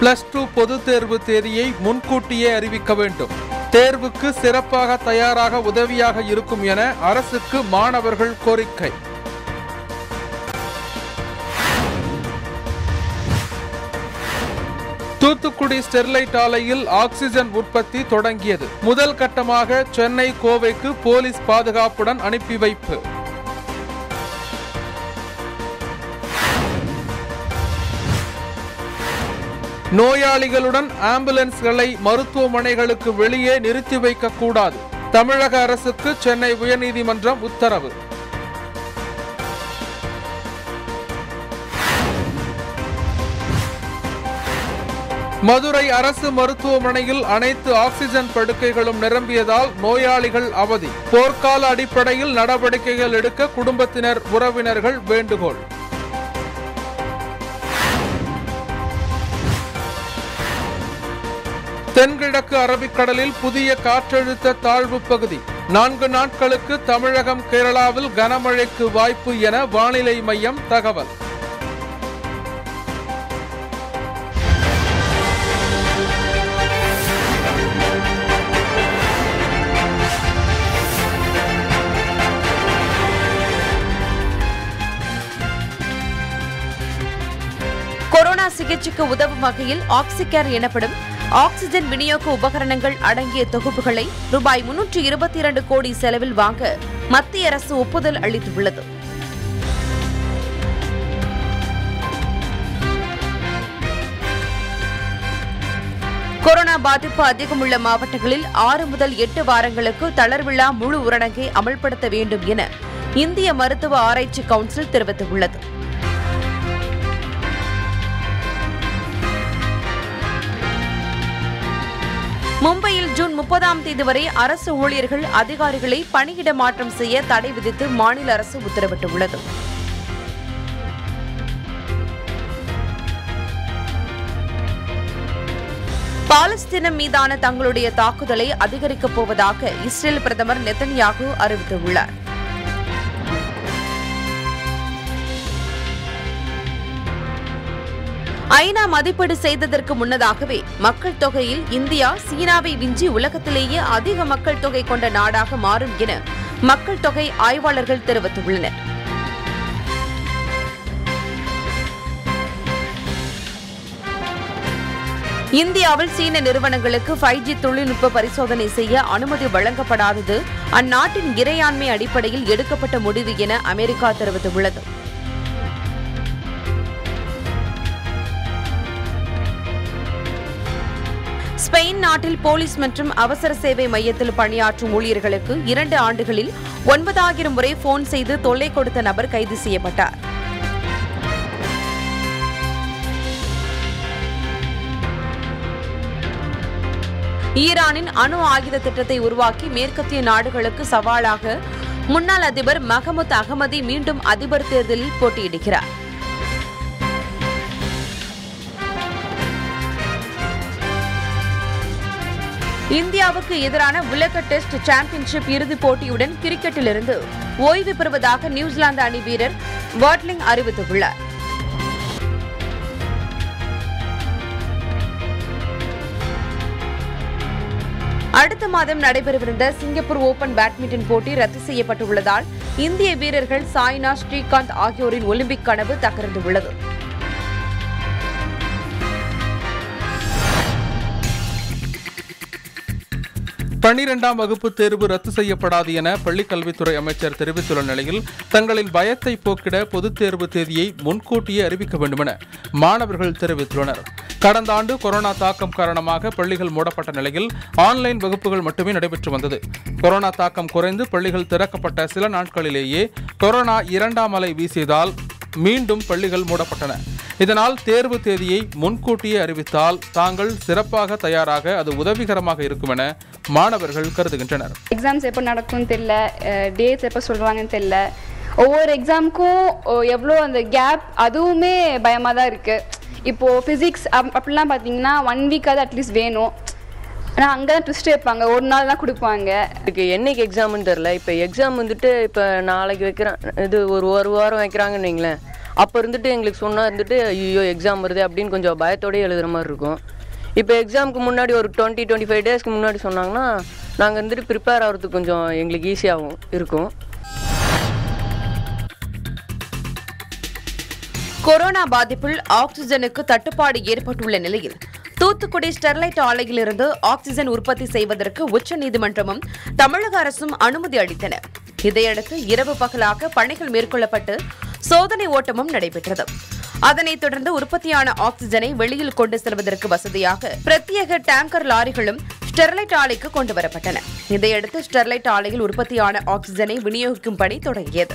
Plus two பொதுத் தேர்வு தேதியை முன்கூட்டியே அறிவிக்க வேண்டும். தேர்வுக்கு சிறப்பாக தயாராக உதவியாக இருக்கும் என அரசுக்கு மாணவர்கள் கோரிக்கை. தூத்துக்குடி ஸ்டெர்லைட் ஆலையில் ஆக்சிஜன் உற்பத்தி தொடங்கியது. முதல் கட்டமாக சென்னை கோவைக்கு போலீஸ் பாதுகாப்புடன் அனுப்பி வைப்பு. நோயாளிகளுடன் ஆம்புலன்ஸ்களை மருத்துவமனைகளுக்கு வெளியே நிறுத்தி வைக்க கூடாது. தமிழக அரசுக்கு சென்னை உயர்நீதிமன்றம் உத்தரவு. மதுரை அரசு மருத்துவமனையில் அனைத்து ஆக்சிஜன் படுக்கைகளும் நிரம்பியதால் நோயாளிகள் அவதி. போர்க்கால அடிப்படையில் நடவடிக்கைகள் எடுக்க குடும்பத்தினர் உறவினர்கள் வேண்டுகோள். தென்கிழக்கு அரபிக்கடலில் புதிய காற்றழுத்த தாழ்வு பகுதி. நான்கு நாட்களுக்கு தமிழகம் கேரளாவில் கனமழைக்கு வாய்ப்பு என வானிலை மையம் தகவல். கொரோனா சிகிச்சைக்கு உதவும் வகையில் ஆக்சிகேர் எனப்படும் ஆக்சிஜன் விநியோக உபகரணங்கள் அடங்கிய தொகுப்புகளை ரூபாய் முன்னூற்று இருபத்தி இரண்டு கோடி செலவில் வாங்க மத்திய அரசு ஒப்புதல் அளித்துள்ளது. கொரோனா பாதிப்பு அதிகமுள்ள மாவட்டங்களில் ஆறு முதல் எட்டு வாரங்களுக்கு தளர்வில்லா முழு ஊரடங்கை அமல்படுத்த வேண்டும் என இந்திய மருத்துவ ஆராய்ச்சி கவுன்சில் தெரிவித்துள்ளது. மும்பையில் ஜூன் முப்பதாம் தேதி வரை அரசு ஊழியர்கள் அதிகாரிகளை பணியிட மாற்றம் செய்ய தடை விதித்து மாநில அரசு உத்தரவிட்டுள்ளது. பாலஸ்தீனம் மீதான தங்களுடைய தாக்குதலை அதிகரிக்கப் போவதாக இஸ்ரேல் பிரதமர் நெத்தன்யாகு அறிவித்துள்ளார். ஐநா மதிப்பீடு செய்ததற்கு முன்னதாகவே மக்கள் தொகையில் இந்தியா சீனாவை விஞ்சி உலகத்திலேயே அதிக மக்கள் தொகை கொண்ட நாடாக மாறும் என மக்கள் தொகை ஆய்வாளர்கள் தெரிவித்துள்ளனர். இந்தியாவில் சீன நிறுவனங்களுக்கு ஃபைவ் ஜி தொழில்நுட்ப பரிசோதனை செய்ய அனுமதி வழங்கப்படாதது அந்நாட்டின் இறையாண்மை அடிப்படையில் எடுக்கப்பட்ட முடிவு என அமெரிக்கா தெரிவித்துள்ளது. ஸ்பெயின் நாட்டில் போலீஸ் மற்றும் அவசர சேவை மையத்தில் பணியாற்றும் ஊழியர்களுக்கு இரண்டு ஆண்டுகளில் ஒன்பதாயிரம் முறை போன் செய்து தொல்லை கொடுத்த நபர் கைது செய்யப்பட்டார். ஈரானின் அணு ஆயுத திட்டத்தை உருவாக்கி மேற்கத்திய நாடுகளுக்கு சவாலாக முன்னாள் அதிபர் மஹமுத் அகமதி மீண்டும் அதிபர் தேர்தலில் போட்டியிடுகிறார். இந்தியாவுக்கு எதிரான உலக டெஸ்ட் சாம்பியன்ஷிப் இறுதிப் போட்டியுடன் கிரிக்கெட்டிலிருந்து ஓய்வு பெறுவதாக நியூசிலாந்து அணி வீரர் வாட்லிங் அறிவித்துள்ளார். அடுத்த மாதம் நடைபெறவிருந்த சிங்கப்பூர் ஓபன் பேட்மிண்டன் போட்டி ரத்து செய்யப்பட்டுள்ளதால் இந்திய வீரர்கள் சாய்னா ஸ்ரீகாந்த் ஆகியோரின் ஒலிம்பிக் கனவு தகர்ந்துள்ளது. பன்னிரெண்டாம் வகுப்பு தேர்வு ரத்து செய்யப்படாது என பள்ளிக்கல்வித்துறை அமைச்சர் தெரிவித்துள்ள நிலையில் தங்களின் பயத்தை போக்கிட பொதுத் தேர்வு தேதியை முன்கூட்டியே அறிவிக்க வேண்டுமென மாணவர்கள் தெரிவித்துள்ளனர். கடந்த ஆண்டு கொரோனா தாக்கம் காரணமாக பள்ளிகள் மூடப்பட்ட நிலையில் ஆன்லைன் வகுப்புகள் மட்டுமே நடைபெற்று வந்தது. கொரோனா தாக்கம் குறைந்து பள்ளிகள் திறக்கப்பட்ட சில நாட்களிலேயே கொரோனா இரண்டாம் அலை வீசியதால் மீண்டும் பள்ளிகள் மூடப்பட்டன. இதனால் தேர்வு தேதியை முன்கூட்டியே அறிவித்தால் தாங்கள் சிறப்பாக தயாராக அது உதவிகரமாக இருக்கும் என மாணவர்கள் கருதுகின்றனர். எக்ஸாம்ஸ் எப்போ நடக்கும்னு தெரில டேட்ஸ் எப்போ சொல்கிறாங்கன்னு தெரில ஒவ்வொரு எக்ஸாமுக்கும் எவ்வளோ அந்த கேப் அதுவுமே பயமாக தான் இருக்குது இப்போது ஃபிசிக்ஸ் அப் அப்படிலாம் பார்த்தீங்கன்னா ஒன் வீக்காவது அட்லீஸ்ட் வேணும். ஆனால் அங்கே தான் ட்விஸ்ட் வைப்பாங்க ஒரு நாள் தான் கொடுப்பாங்க. இதுக்கு என்னைக்கு எக்ஸாம்னு தெரில இப்போ எக்ஸாம் வந்துட்டு இப்போ நாளைக்கு வைக்கிறான். இது ஒரு ஒரு வாரம் வைக்கிறாங்கன்னு வைங்களேன். அப்போ இருந்துட்டு எங்களுக்கு சொன்னால் இருந்துட்டு ஐயோ எக்ஸாம் வருது அப்படின்னு கொஞ்சம் பயத்தோடயே எழுதுகிற மாதிரி இருக்கும். இப்போ எக்ஸாமுக்கு முன்னாடி ஒரு டுவெண்ட்டி டுவெண்ட்டி ஃபைவ் டேஸ்க்கு முன்னாடி சொன்னாங்கன்னா நாங்கள் வந்துட்டு ப்ரிப்பேர் ஆகிறதுக்கு கொஞ்சம் எங்களுக்கு ஈஸியாகவும் இருக்கும். கொரோனா பாதிப்பில் ஆக்சிஜனுக்கு தட்டுப்பாடு ஏற்பட்டுள்ள நிலையில் தூத்துக்குடி ஸ்டெர்லைட் ஆலையிலிருந்து ஆக்சிஜன் உற்பத்தி செய்வதற்கு உச்சநீதிமன்றமும் தமிழக அரசும் அனுமதி அளித்தன. இதையடுத்து இரவு பகலாக பணிகள் மேற்கொள்ளப்பட்டு சோதனை ஓட்டமும் நடைபெற்றது. அதனைத் தொடர்ந்து உற்பத்தியான ஆக்சிஜனை வெளியில் கொண்டு செல்வதற்கு வசதியாக பிரத்யேக டேங்கர் லாரிகளும் ஸ்டெர்லைட் ஆலைக்கு கொண்டு வரப்பட்டன. இதையடுத்து ஸ்டெர்லைட் ஆலையில் உற்பத்தியான ஆக்சிஜனை விநியோகிக்கும் பணி தொடங்கியது.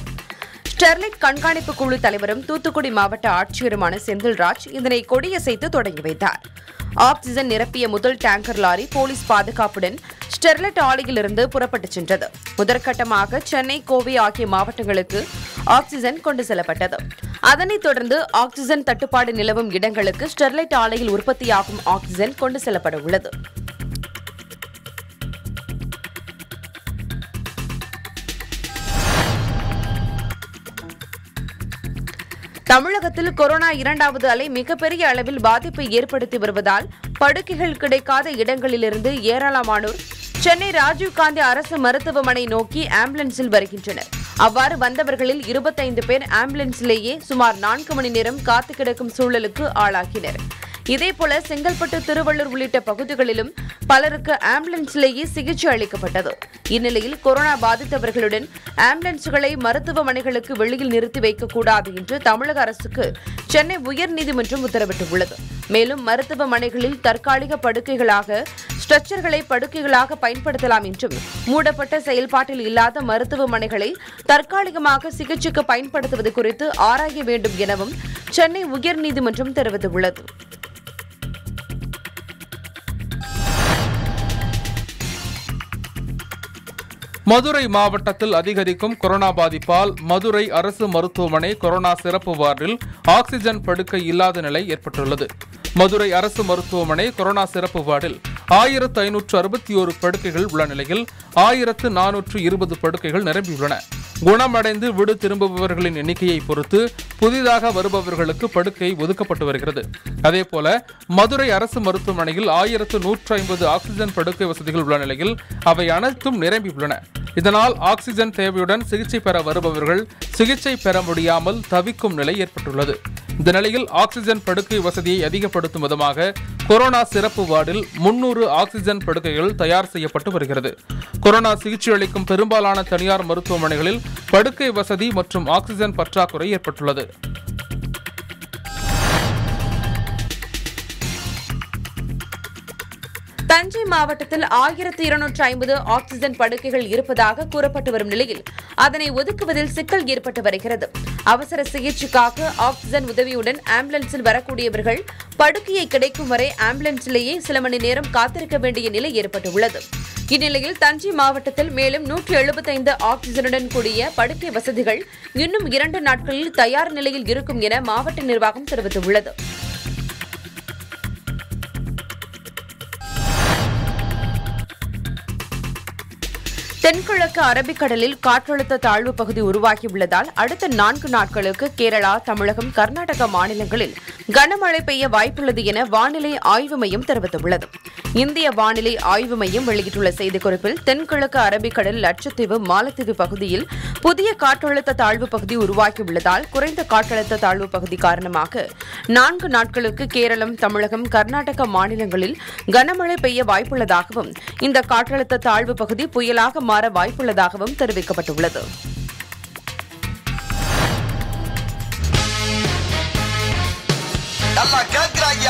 ஸ்டெர்லைட் கண்காணிப்பு குழு தலைவரும் தூத்துக்குடி மாவட்ட ஆட்சியருமான செந்தில்ராஜ் இதனை கொடியசைத்து தொடங்கி வைத்தார். ஆக்சிஜன் நிரப்பிய முதல் டேங்கர் லாரி போலீஸ் பாதுகாப்புடன் ஸ்டெர்லைட் ஆலையிலிருந்து புறப்பட்டுச் சென்றது. முதற்கட்டமாக சென்னை கோவை ஆகிய மாவட்டங்களுக்கு ஆக்சிஜன் கொண்டு செல்லப்பட்டது. அதனைத் தொடர்ந்து ஆக்சிஜன் தட்டுப்பாடு நிலவும் இடங்களுக்கு ஸ்டெர்லைட் ஆலையில் உற்பத்தியாகும் ஆக்சிஜன் கொண்டு செல்லப்பட உள்ளது. தமிழகத்தில் கொரோனா இரண்டாவது அலை மிகப்பெரிய அளவில் பாதிப்பை ஏற்படுத்தி வருவதால் படுக்கைகள் கிடைக்காத இடங்களிலிருந்து ஏராளமானோர் சென்னை ராஜீவ்காந்தி அரசு மருத்துவமனை நோக்கி ஆம்புலன்ஸில் வருகின்றனர். அவ்வாறு வந்தவர்களில் இருபத்தைந்து பேர் ஆம்புலன்ஸிலேயே சுமார் நான்கு மணி நேரம் காத்து கிடக்கும் சூழலுக்கு ஆளாகினர். இதேபோல செங்கல்பட்டு திருவள்ளூர் உள்ளிட்ட பகுதிகளிலும் பலருக்கு ஆம்புலன்ஸிலேயே சிகிச்சை அளிக்கப்பட்டது. இந்நிலையில் கொரோனா பாதித்தவர்களுடன் ஆம்புலன்ஸ்களை மருத்துவமனைகளுக்கு வெளியில் நிறுத்தி வைக்கக்கூடாது என்று தமிழக அரசுக்கு சென்னை உயர்நீதிமன்றம் உத்தரவிட்டுள்ளது. மேலும் மருத்துவமனைகளில் தற்காலிக படுக்கைகளாக ஸ்ட்ரெச்சர்களை படுக்கைகளாக பயன்படுத்தலாம் என்றும் மூடப்பட்ட செயல்பாட்டில் இல்லாத மருத்துவமனைகளை தற்காலிகமாக சிகிச்சைக்கு பயன்படுத்துவது குறித்து ஆராய வேண்டும் எனவும் சென்னை உயர்நீதிமன்றம் தெரிவித்துள்ளது. மதுரை மாவட்டத்தில் அதிகரிக்கும் கொரோனா பாதிப்பால் மதுரை அரசு மருத்துவமனை கொரோனா சிறப்பு வார்டில் ஆக்சிஜன் படுக்கை இல்லாத நிலை ஏற்பட்டுள்ளது. மதுரை அரசு மருத்துவமனை கொரோனா சிறப்பு வார்டில் ஆயிரத்து ஐநூற்று அறுபத்தி ஒரு படுக்கைகள் உள்ள நிலையில் ஆயிரத்து நானூற்று இருபது படுக்கைகள் நிரம்பியுள்ளன. குணமடைந்து வீடு திரும்புபவர்களின் எண்ணிக்கையை பொறுத்து புதிதாக வருபவர்களுக்கு படுக்கை ஒதுக்கப்பட்டு வருகிறது. அதேபோல மதுரை அரசு மருத்துவமனையில் ஆயிரத்து நூற்று ஐம்பது ஆக்சிஜன் படுக்கை வசதிகள் உள்ள நிலையில் அவை அனைத்தும் நிரம்பியுள்ளன. இதனால் ஆக்சிஜன் தேவையுடன் சிகிச்சை பெற வருபவர்கள் சிகிச்சை பெற முடியாமல் தவிக்கும் நிலை ஏற்பட்டுள்ளது. இந்த நிலையில் ஆக்சிஜன் படுக்கை வசதியை அதிகப்படுத்தும் விதமாக கொரோனா சிறப்பு வார்டில் முன்னூறு ஆக்சிஜன் படுக்கைகள் தயார் செய்யப்பட்டு வருகிறது. கொரோனா சிகிச்சை அளிக்கும் பெரும்பாலான தனியார் மருத்துவமனைகளில் படுக்கை வசதி மற்றும் ஆக்சிஜன் பற்றாக்குறை ஏற்பட்டுள்ளது. தஞ்சை மாவட்டத்தில் ஆயிரத்தி இருநூற்று ஐம்பது ஆக்சிஜன் படுக்கைகள் இருப்பதாக கூறப்பட்டு வரும் நிலையில் அதனை ஒதுக்குவதில் சிக்கல் ஏற்பட்டு வருகிறது. அவசர சிகிச்சைக்காக ஆக்சிஜன் உதவியுடன் ஆம்புலன்ஸில் வரக்கூடியவர்கள் படுக்கையை கிடைக்கும் வரை ஆம்புலன்ஸிலேயே சில மணி நேரம் காத்திருக்க வேண்டிய நிலை ஏற்பட்டுள்ளது. இந்நிலையில் தஞ்சை மாவட்டத்தில் மேலும் நூற்றி எழுபத்தைந்து ஆக்சிஜனுடன் கூடிய படுக்கை வசதிகள் இன்னும் இரண்டு நாட்களில் தயார் நிலையில் இருக்கும் என மாவட்ட நிர்வாகம் தெரிவித்துள்ளது. தென்கிழக்கு அரபிக்கடலில் காற்றழுத்த தாழ்வு பகுதி உருவாகியுள்ளதால் அடுத்த நான்கு நாட்களுக்கு கேரளா தமிழகம் கர்நாடக மாநிலங்களில் கனமழை பெய்ய வாய்ப்புள்ளது என வானிலை ஆய்வு மையம் தெரிவித்துள்ளது. இந்திய வானிலை ஆய்வு மையம் வெளியிட்டுள்ள செய்திக்குறிப்பில் தென்கிழக்கு அரபிக்கடல் லட்சத்தீவு மாலத்தீவு பகுதியில் புதிய காற்றழுத்த தாழ்வு பகுதி உருவாகியுள்ளதால் குறைந்த காற்றழுத்த தாழ்வு பகுதி காரணமாக நான்கு நாட்களுக்கு கேரளம் தமிழகம் கர்நாடக மாநிலங்களில் கனமழை பெய்ய வாய்ப்புள்ளதாகவும் இந்த காற்றழுத்த தாழ்வு பகுதி புயலாக மாற வாய்ப்புள்ளதாகவும் தெரிவிக்கப்பட்டுள்ளது. நம்ம கேட்கிறாங்க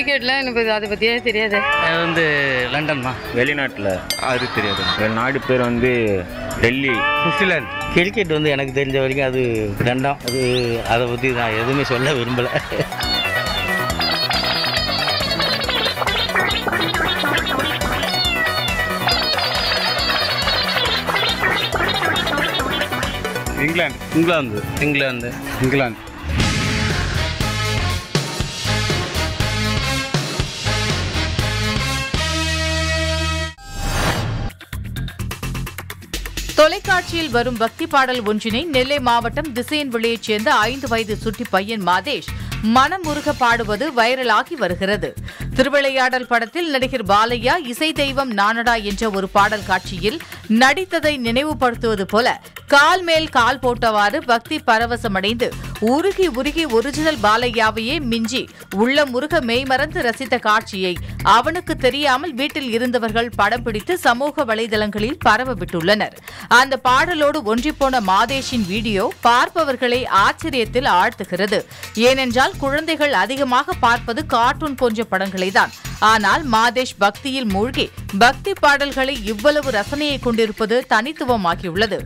கிரிக்கெட்லாம் எனக்கு அதை பற்றியே தெரியாது. அது வந்து லண்டன்மா? வெளிநாட்டில். அது தெரியாது. நாடு பேர் வந்து டெல்லி. சுவிட்சர்லாந்து. கிரிக்கெட் வந்து எனக்கு தெரிஞ்ச வரைக்கும் அது ரெண்டாம் அது அதை பற்றி நான் எதுவுமே சொல்ல விரும்பலை. இங்கிலாந்து. இங்கிலாந்து. இங்கிலாந்து. இங்கிலாந்து. தொலைக்காட்சியில் வரும் பக்தி பாடல் ஒன்றினை நெல்லை மாவட்டம் திசையன்விளையைச் சேர்ந்த ஐந்து வயது சுட்டி பையன் மாதேஷ் மனம் உருக பாடுவது வைரலாகி வருகிறது. திருவிளையாடல் படத்தில் நடிகர் பாலையா இசை தெய்வம் நானடா என்ற ஒரு பாடல் காட்சியில் நடித்ததை நினைவுபடுத்துவது போல கால் மேல் கால் போட்டவாறு பக்தி பரவசமடைந்து உருகி உருகி ஒரிஜினல் பாலையாவையே மிஞ்சி உள்ள முருக மெய்மறந்து ரசித்த காட்சியை அவனுக்கு தெரியாமல் வீட்டில் இருந்தவர்கள் படம் பிடித்து சமூக வலைதளங்களில் பரவவிட்டுள்ளனர். அந்த பாடலோடு ஒன்றிப்போன மாதேஷின் வீடியோ பார்ப்பவர்களை ஆச்சரியத்தில் ஆழ்த்துகிறது. ஏனென்றால் குழந்தைகள் அதிகமாக பார்ப்பது கார்ட்டூன் போன்ற படங்களை தான் ஆனால் மாதேஷ் பக்தியில் மூழ்கி பக்தி பாடல்களை இவ்வளவு ரசனையை கொண்டிருப்பது தனித்துவமாகியுள்ளது.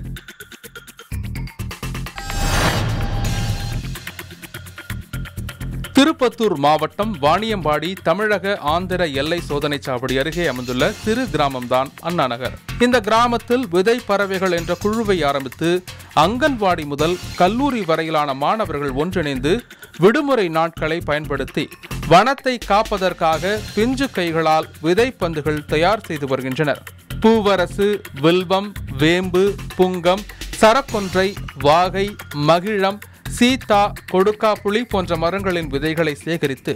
திருப்பத்தூர் மாவட்டம் வாணியம்பாடி தமிழக ஆந்திர எல்லை சோதனை சாவடி அருகே அமைந்துள்ள சிறு கிராமம்தான் அண்ணா நகர். இந்த கிராமத்தில் விதை பறவைகள் என்ற குழுவை ஆரம்பித்து அங்கன்வாடி முதல் கல்லூரி வரையிலான மாணவர்கள் ஒன்றிணைந்து விடுமுறை நாட்களை பயன்படுத்தி வனத்தை காப்பதற்காக பிஞ்சு கைகளால் விதைப்பந்துகள் தயார் செய்து வருகின்றனர். பூவரசு வில்வம் வேம்பு புங்கம் சரக்கொன்றை வாகை மகிழம் சீதா கொடுக்கா புளி போன்ற மரங்களின் விதைகளை சேகரித்து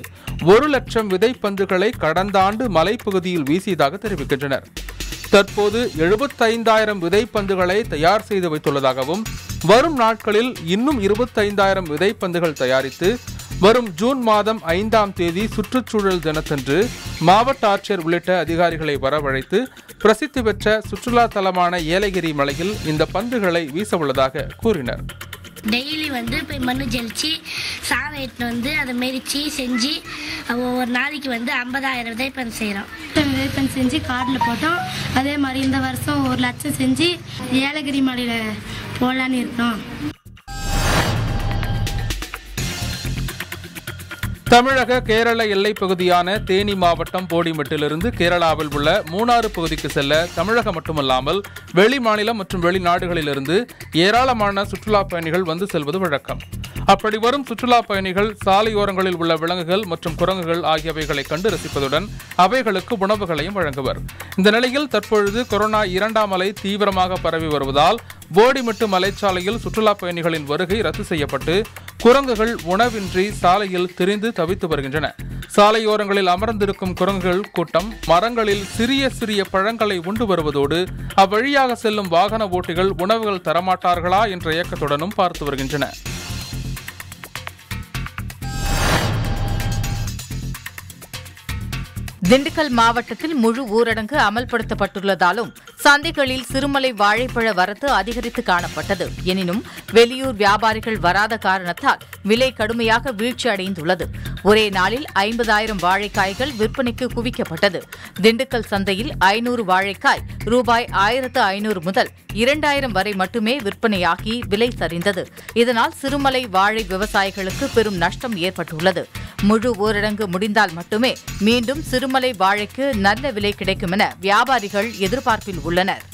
ஒரு லட்சம் விதைப்பந்துகளை கடந்த ஆண்டு மலைப்பகுதியில் வீசியதாக தெரிவிக்கின்றனர். தற்போது எழுபத்தைந்தாயிரம் விதைப்பந்துகளை தயார் செய்து வைத்துள்ளதாகவும் வரும் நாட்களில் இன்னும் இருபத்தைந்தாயிரம் விதைப்பந்துகள் தயாரித்து வரும் ஜூன் மாதம் ஐந்தாம் தேதி சுற்றுச்சூழல் தினத்தன்று மாவட்ட ஆட்சியர் உள்ளிட்ட அதிகாரிகளை வரவழைத்து பிரசித்தி பெற்ற சுற்றுலா தலமான ஏலகிரி மலையில் இந்த பந்துகளை வீசவுள்ளதாக கூறினர். டெய்லி வந்து போய் மண்ணு ஜலிச்சு சாணம் எடுத்துன்னு வந்து அதை மெரிச்சு செஞ்சு ஒவ்வொரு நாளைக்கு வந்து ஐம்பதாயிரம் விதைப்பன் செய்கிறோம் விதைப்பன் செஞ்சு கார்டில் போட்டோம். அதே மாதிரி இந்த வருஷம் ஒரு லட்சம் செஞ்சு ஏலகிரி மலையில் போகலான்னு இருக்கோம். தமிழக கேரள எல்லைப் பகுதியான தேனி மாவட்டம் போடிமெட்டிலிருந்து கேரளாவில் உள்ள மூணாறு பகுதிக்கு செல்ல தமிழகம் மட்டுமல்லாமல் வெளி மாநிலம் மற்றும் வெளிநாடுகளிலிருந்து ஏராளமான சுற்றுலா பயணிகள் வந்து செல்வது வழக்கம். அப்படி வரும் சுற்றுலா பயணிகள் சாலையோரங்களில் உள்ள விலங்குகள் மற்றும் குரங்குகள் ஆகியவைகளை கண்டு ரசிப்பதுடன் அவைகளுக்கு உணவுகளையும் வழங்குவர். இந்த நிலையில் தற்பொழுது கொரோனா இரண்டாம் அலை தீவிரமாக பரவி வருவதால் போடிமெட்டு மலைச்சாலையில் சுற்றுலா பயணிகளின் வருகை ரத்து செய்யப்பட்டு குரங்குகள் உணவின்றி சாலையில் திரிந்து தவித்து வருகின்றன. சாலையோரங்களில் அமர்ந்திருக்கும் குரங்குகள் கூட்டம் மரங்களில் சிறிய சிறிய பழங்களை உண்டு வருவதோடு அவ்வழியாக செல்லும் வாகன ஓட்டிகள் உணவுகள் தரமாட்டார்களா என்ற இயக்கத்துடனும் பார்த்து வருகின்றன. திண்டுக்கல் மாவட்டத்தில் முழு ஊரடங்கு அமல்படுத்தப்பட்டுள்ளதாலும் சந்தைகளில் சிறுமலை வாழைப்பழ வரத்து அதிகரித்து காணப்பட்டது. எனினும் வெளியூர் வியாபாரிகள் வராத காரணத்தால் விலை கடுமையாக வீழ்ச்சி அடைந்துள்ளது. ஒரே நாளில் ஐம்பதாயிரம் வாழைக்காய்கள் விற்பனைக்கு குவிக்கப்பட்டது. திண்டுக்கல் சந்தையில் ஐநூறு வாழைக்காய் ரூபாய் ஆயிரத்து ஐநூறு முதல் இரண்டாயிரம் வரை மட்டுமே விற்பனையாகி விலை சரிந்தது. இதனால் சிறுமலை வாழை விவசாயிகளுக்கு பெரும் நஷ்டம் ஏற்பட்டுள்ளது. முழு ஊரடங்கு முடிந்தால் மட்டுமே மீண்டும் சிறுமலை வாழைக்கு நல்ல விலை கிடைக்கும் என வியாபாரிகள் எதிர்பார்ப்பில் உள்ளனர்.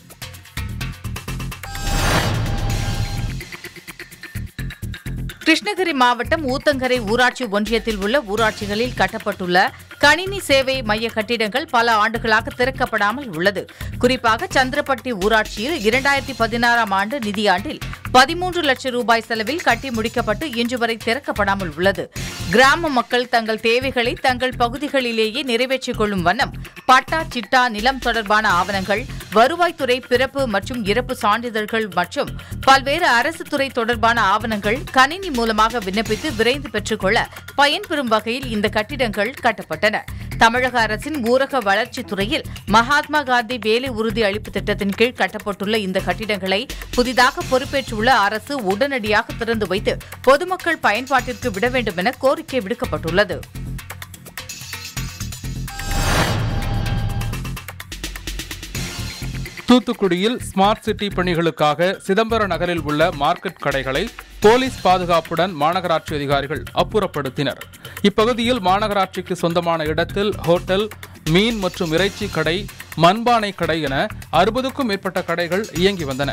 கிருஷ்ணகிரி மாவட்டம் ஊத்தங்கரை ஊராட்சி ஒன்றியத்தில் உள்ள ஊராட்சிகளில் கட்டப்பட்டுள்ள கணினி சேவை மைய கட்டிடங்கள் பல ஆண்டுகளாக திறக்கப்படாமல் உள்ளது. குறிப்பாக சந்திரப்பட்டி ஊராட்சியில் இரண்டாயிரத்தி பதினாறாம் ஆண்டு நிதியாண்டில் பதிமூன்று லட்சம் ரூபாய் செலவில் கட்டி முடிக்கப்பட்டு இன்று வரை திறக்கப்படாமல் உள்ளது. கிராம மக்கள் தங்கள் தேவைகளை தங்கள் பகுதிகளிலேயே நிறைவேற்றிக் கொள்ளும் வண்ணம் பட்டா சிட்டா நிலம் தொடர்பான ஆவணங்கள் வருவாய்த்துறை பிறப்பு மற்றும் இறப்பு சான்றிதழ்கள் மற்றும் பல்வேறு அரசு துறை தொடர்பான ஆவணங்கள் கணினி மூலமாக விண்ணப்பித்து விரைந்து பெற்றுக்கொள்ள பயன்பெறும் வகையில் இந்த கட்டிடங்கள் கட்டப்பட்டன. தமிழக அரசின் ஊரக வளர்ச்சித் துறையில் மகாத்மா காந்தி வேலை உறுதி அளிப்பு திட்டத்தின் கீழ் கட்டப்பட்டுள்ள இந்த கட்டிடங்களை புதிதாக பொறுப்பேற்றுள்ள அரசு உடனடியாக திறந்து வைத்து பொதுமக்கள் பயன்பாட்டிற்கு விட வேண்டும் என கோரிக்கை விடுக்கப்பட்டுள்ளது. தூத்துக்குடியில் ஸ்மார்ட் சிட்டி பணிகளுக்காக சிதம்பர நகரில் உள்ள மார்க்கெட் கடைகளை போலீஸ் பாதுகாப்புடன் மாநகராட்சி அதிகாரிகள் அப்புறப்படுத்தினர். இப்பகுதியில் மாநகராட்சிக்கு சொந்தமான இடத்தில் ஹோட்டல் மீன் மற்றும் இறைச்சி கடை மண்பானை கடை என அறுபதுக்கும் மேற்பட்ட கடைகள் இயங்கி வந்தன.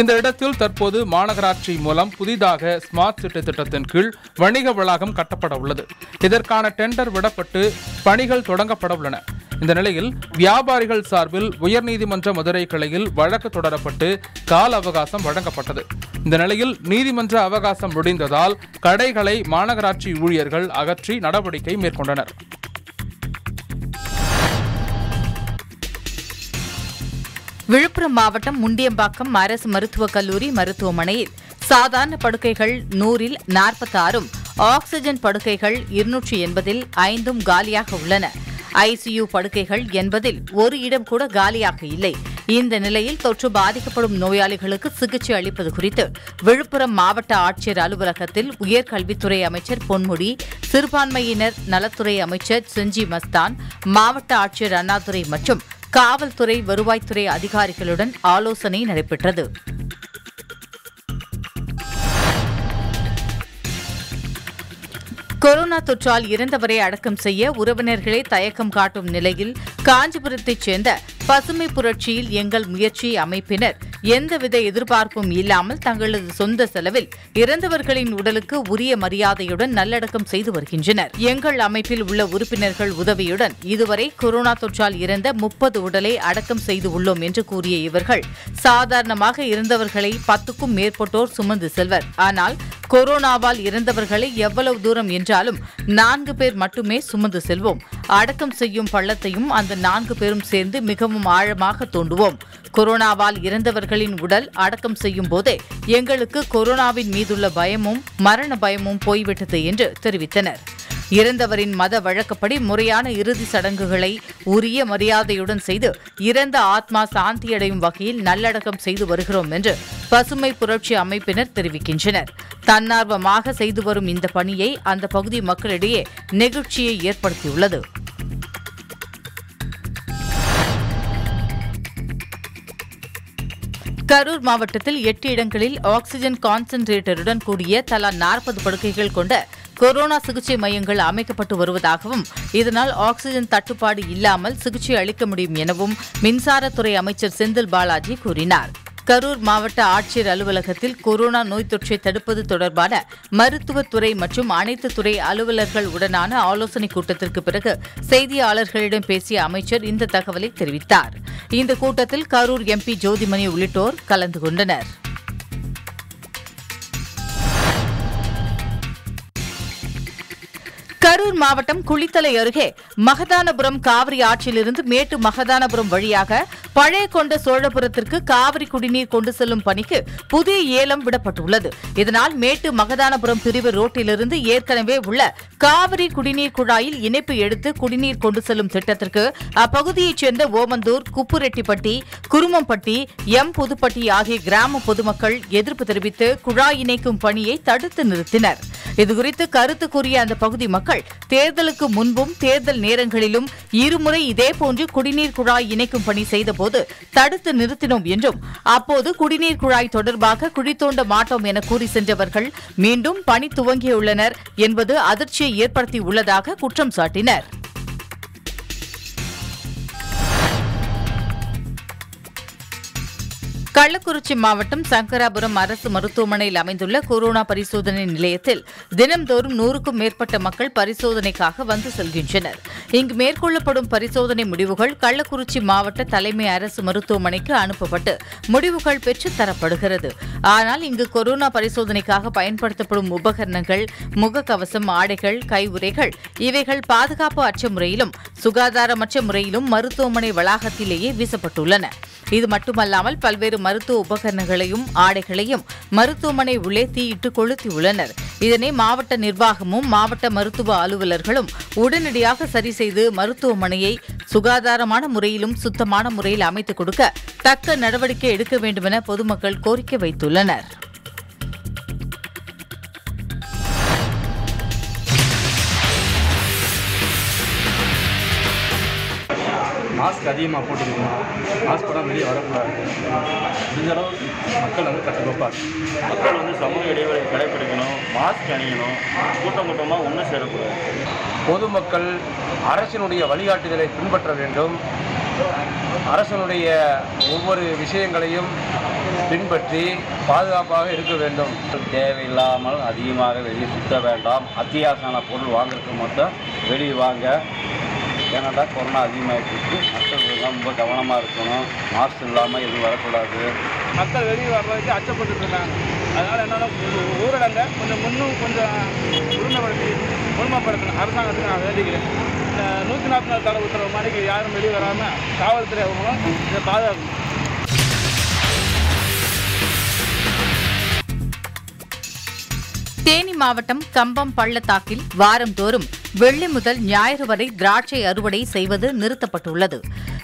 இந்த இடத்தில் தற்போது மாநகராட்சி மூலம் புதிதாக ஸ்மார்ட் சிட்டி திட்டத்தின் கீழ் வணிக வளாகம் கட்டப்பட உள்ளது. இதற்கான டெண்டர் விடப்பட்டு பணிகள் தொடங்கப்பட உள்ளன. இந்த நிலையில் வியாபாரிகள் சார்பில் உயர்நீதிமன்ற மதுரை கிளையில் வழக்கு தொடரப்பட்டு கால அவகாசம் வழங்கப்பட்டது. இந்த நிலையில் நீதிமன்ற அவகாசம் முடிந்ததால் கடைகளை மாநகராட்சி ஊழியர்கள் அகற்றி நடவடிக்கை மேற்கொண்டனர். விழுப்புரம் மாவட்டம் முண்டியம்பாக்கம் அரசு மருத்துவக் கல்லூரி மருத்துவமனையில் சாதாரண படுக்கைகள் நூறில் நாற்பத்தாறும் ஆக்ஸிஜன் படுக்கைகள் இருநூற்றி எண்பதில் ஐந்தும் காலியாக உள்ளன. ஐசியு படுக்கைகள் என்பதில் ஒரு இடம் கூட காலியாக இல்லை. இந்த நிலையில் தொற்று பாதிக்கப்படும் நோயாளிகளுக்கு சிகிச்சை அளிப்பது குறித்து விழுப்புரம் மாவட்ட ஆட்சியர் அலுவலகத்தில் உயர்கல்வித்துறை அமைச்சர் பொன்முடி சிறுபான்மையினர் நலத்துறை அமைச்சர் செஞ்சி மஸ்தான் மாவட்ட ஆட்சியர் அண்ணாதுரை மற்றும் காவல்துறை வருவாய்த்துறை அதிகாரிகளுடன் ஆலோசனை நடைபெற்றது. கொரோனா தொற்றால் இறந்தவரை அடக்கம் செய்ய உறவினர்களே தயக்கம் காட்டும் நிலையில் காஞ்சிபுரத்தைச் சேர்ந்த பசுமை புரட்சியில் எங்கள் முயற்சி அமைப்பினர். எந்தவித எதிர்பார்ப்பும் இல்லாமல் தங்களது சொந்த செலவில் இறந்தவர்களின் உடலுக்கு உரிய மரியாதையுடன் நல்லடக்கம் செய்து வருகின்றனர். எங்கள் அமைப்பில் உள்ள உறுப்பினர்கள் உதவியுடன் இதுவரை கொரோனா தொற்றால் இறந்த முப்பது உடலை அடக்கம் செய்து உள்ளோம் என்று கூறிய இவர்கள் சாதாரணமாக இறந்தவர்களை பத்துக்கும் மேற்பட்டோர் சுமந்து செல்வர். ஆனால் கொரோனாவால் இறந்தவர்களை எவ்வளவு தூரம் என்றாலும் நான்கு பேர் மட்டுமே சுமந்து செல்வோம். அடக்கம் செய்யும் பள்ளத்தையும் அந்த நான்கு பேரும் சேர்ந்து மிகவும் ஆழமாக தோண்டுவோம். கொரோனாவால் இறந்தவர்களின் உடல் அடக்கம் செய்யும் போதே எங்களுக்கு கொரோனாவின் மீதுள்ள பயமும் மரண பயமும் போய்விட்டது என்று தெரிவித்தனர். இறந்தவரின் மத வழக்கப்படி முறையான இறுதி சடங்குகளை உரிய மரியாதையுடன் செய்து இறந்த ஆத்மா சாந்தியடையும் வகையில் நல்லடக்கம் செய்து வருகிறோம் என்று பசுமை புரட்சி அமைப்பினர் தெரிவிக்கின்றனர். தன்னார்வமாக செய்து வரும் இந்த பணியை அந்த பகுதி மக்களிடையே நெகிழ்ச்சியை ஏற்படுத்தியுள்ளது. கரூர் மாவட்டத்தில் எட்டு இடங்களில் ஆக்ஸிஜன் கான்சென்ட்ரேட்டருடன் கூடிய தலா நாற்பது படுக்கைகள் கொண்ட கொரோனா சிகிச்சை மையங்கள் அமைக்கப்பட்டு வருவதாகவும் இதனால் ஆக்ஸிஜன் தட்டுப்பாடு இல்லாமல் சிகிச்சை அளிக்க முடியும் எனவும் மின்சாரத்துறை அமைச்சர் செந்தில் பாலாஜி கூறினார். கரூர் மாவட்ட ஆட்சியர் அலுவலகத்தில் கொரோனா நோய் தொற்றை தடுப்பது தொடர்பான மருத்துவத்துறை மற்றும் அனைத்து துறை அலுவலர்கள் உடனான ஆலோசனைக் கூட்டத்திற்கு பிறகு செய்தியாளர்களிடம் பேசிய அமைச்சர் இந்த தகவலை தெரிவித்தார். இந்த கூட்டத்தில் கரூர் எம்பி ஜோதிமணி உள்ளிட்டோர் கலந்து கொண்டனர். கரூர் மாவட்டம் குளித்தலை அருகே மகதானபுரம் காவிரி ஆற்றிலிருந்து மேட்டு மகதானபுரம் வழியாக பழைய கொண்ட சோழபுரத்திற்கு காவிரி குடிநீர் கொண்டு செல்லும் பணிக்கு புதிய ஏலம் விடப்பட்டுள்ளது. இதனால் மேட்டு மகதானபுரம் பிரிவு ரோட்டிலிருந்து ஏற்கனவே உள்ள காவிரி குடிநீர் குழாயில் இணைப்பு எடுத்து குடிநீர் கொண்டு செல்லும் திட்டத்திற்கு அப்பகுதியைச் சேர்ந்த ஓமந்தூர் குப்புரெட்டிப்பட்டி குருமம்பட்டி எம் புதுப்பட்டி ஆகிய கிராம பொதுமக்கள் எதிர்ப்பு தெரிவித்து குழாய் இணைக்கும் பணியை தடுத்து நிறுத்தினர். இதுகுறித்து கருத்து கூறிய அந்த பகுதி மக்கள் தேர்தலுக்கு முன்பும் தேர்தல் நேரங்களிலும் இருமுறை இதேபோன்று குடிநீர் குழாய் இணைக்கும் பணி செய்தபோது தடுத்து நிறுத்தினோம் என்றும் அப்போது குடிநீர் குழாய் தொடர்பாக குழி தோண்ட மாட்டோம் என கூறி சென்றவர்கள் மீண்டும் பணி துவங்கியுள்ளனர் என்பது அதிர்ச்சியை ஏற்படுத்தியுள்ளதாக குற்றம் சாட்டினர். கள்ளக்குறிச்சி மாவட்டம் சங்கராபுரம் அரசு மருத்துவமனையில் அமைந்துள்ள கொரோனா பரிசோதனை நிலையத்தில் தினம்தோறும் நூறுக்கும் மேற்பட்ட மக்கள் பரிசோதனைக்காக வந்து செல்கின்றனர். இங்கு மேற்கொள்ளப்படும் பரிசோதனை முடிவுகள் கள்ளக்குறிச்சி மாவட்ட தலைமை அரசு மருத்துவமனைக்கு அனுப்பப்பட்டு முடிவுகள் பெற்று தரப்படுகிறது. ஆனால் இங்கு கொரோனா பரிசோதனைக்காக பயன்படுத்தப்படும் உபகரணங்கள் முகக்கவசம் ஆடைகள் கைவுறைகள் இவைகள் பாதுகாப்பு அற்ற முறையிலும் சுகாதாரமற்ற முறையிலும் மருத்துவமனை வளாகத்திலேயே வீசப்பட்டுள்ளன. இது மட்டுமல்லாமல் பல்வேறு மருத்துவ உபகரணங்களையும் ஆடைகளையும் மருத்துவமனை உள்ளே தீயிட்டு கொளுத்தியுள்ளனர். இதனை மாவட்ட நிர்வாகமும் மாவட்ட மருத்துவ அலுவலர்களும் உடனடியாக சரி செய்து மருத்துவமனையை சுகாதாரமான முறையிலும் சுத்தமான முறையில் அமைத்துக் கொடுக்க தக்க நடவடிக்கை எடுக்க வேண்டுமென பொதுமக்கள் கோரிக்கை வைத்துள்ளனர். மாஸ்க் அதிகமாக போட்டுக்கணும். மாஸ்க் போடாமல் வெளியே வரக்கூடாது. முடிஞ்ச அளவு மக்கள் வந்து கட்டுக்கோப்பாங்க மக்கள் வந்து சமூக இடைவெளி கடைபிடிக்கணும் மாஸ்க் அணியணும் கூட்டம் கூட்டமாக ஒன்றும் சேரக்கூடாது. பொதுமக்கள் அரசினுடைய வழிகாட்டுதலை பின்பற்ற வேண்டும். அரசனுடைய ஒவ்வொரு விஷயங்களையும் பின்பற்றி பாதுகாப்பாக இருக்க வேண்டும். தேவையில்லாமல் அதிகமாக வெளியே சுத்த வேண்டாம். அத்தியாவசியமான பொருள் வாங்குறதுக்கு மட்டும் வெளியே வாங்க. ஏன்னாடா கொரோனா அதிகமாகிட்டு இருக்கு மக்கள் ரொம்ப கவனமாக இருக்கணும். மாஸ்க் இல்லாமல் எதுவும் வரக்கூடாது. மக்கள் வெளியே வர்றதுக்கு அச்சப்பட்டு இருக்காங்க. அதனால் என்னன்னா ஊரடங்க கொஞ்சம் முன்னும் கொஞ்சம் உரிமைப்படுத்தி முழுமைப்படுத்தணும் அரசாங்கத்துக்கு நான் வேண்டிக்கிறேன். இந்த நூற்றி நாற்பத்தி நாலு தடை உத்தரவு மாதிரி யாரும் வெளியே வராமல் காவல்துறை அவங்களும் இதை பாதுகாக்கணும். தேனி மாவட்டம் கம்பம் பள்ளத்தாக்கில் வாரந்தோறும் வெள்ளி முதல் ஞாயிறு வரை திராட்சை அறுவடை செய்வது நிறுத்தப்பட்டுள்ளது.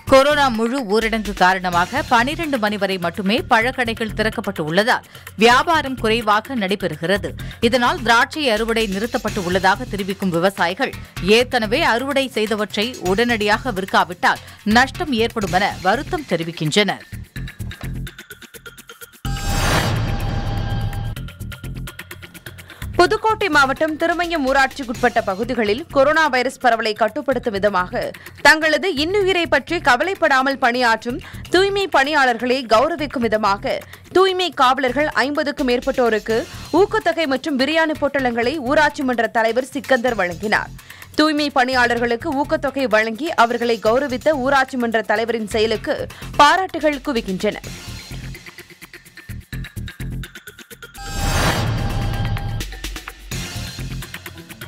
கொரோனா முழு ஊரடங்கு காரணமாக பனிரெண்டு மணி வரை மட்டுமே பழக்கடைகள் திறக்கப்பட்டு உள்ளதால் வியாபாரம் குறைவாக நடைபெறுகிறது. இதனால் திராட்சை அறுவடை நிறுத்தப்பட்டு உள்ளதாக தெரிவிக்கும் விவசாயிகள் ஏற்கனவே அறுவடை செய்தவற்றை உடனடியாக விற்காவிட்டால் நஷ்டம் ஏற்படும் என வருத்தம் தெரிவிக்கின்றனர். புதுக்கோட்டை மாவட்டம் திருமயம் ஊராட்சிக்குட்பட்ட பகுதிகளில் கொரோனா வைரஸ் பரவலை கட்டுப்படுத்தும் விதமாக தங்களது இன்னுயிரை பற்றி கவலைப்படாமல் பணியாற்றும் தூய்மை பணியாளர்களை கௌரவிக்கும் விதமாக தூய்மை காவலர்கள் ஐம்பதுக்கும் மேற்பட்டோருக்கு ஊக்கத்தொகை மற்றும் பிரியாணி பொட்டலங்களை ஊராட்சி மன்ற தலைவர் சிக்கந்தர் வழங்கினார். தூய்மை பணியாளர்களுக்கு ஊக்கத்தொகை வழங்கி அவர்களை கௌரவித்த ஊராட்சி மன்ற தலைவரின் செயலுக்கு பாராட்டுகள் குவிக்கின்றன.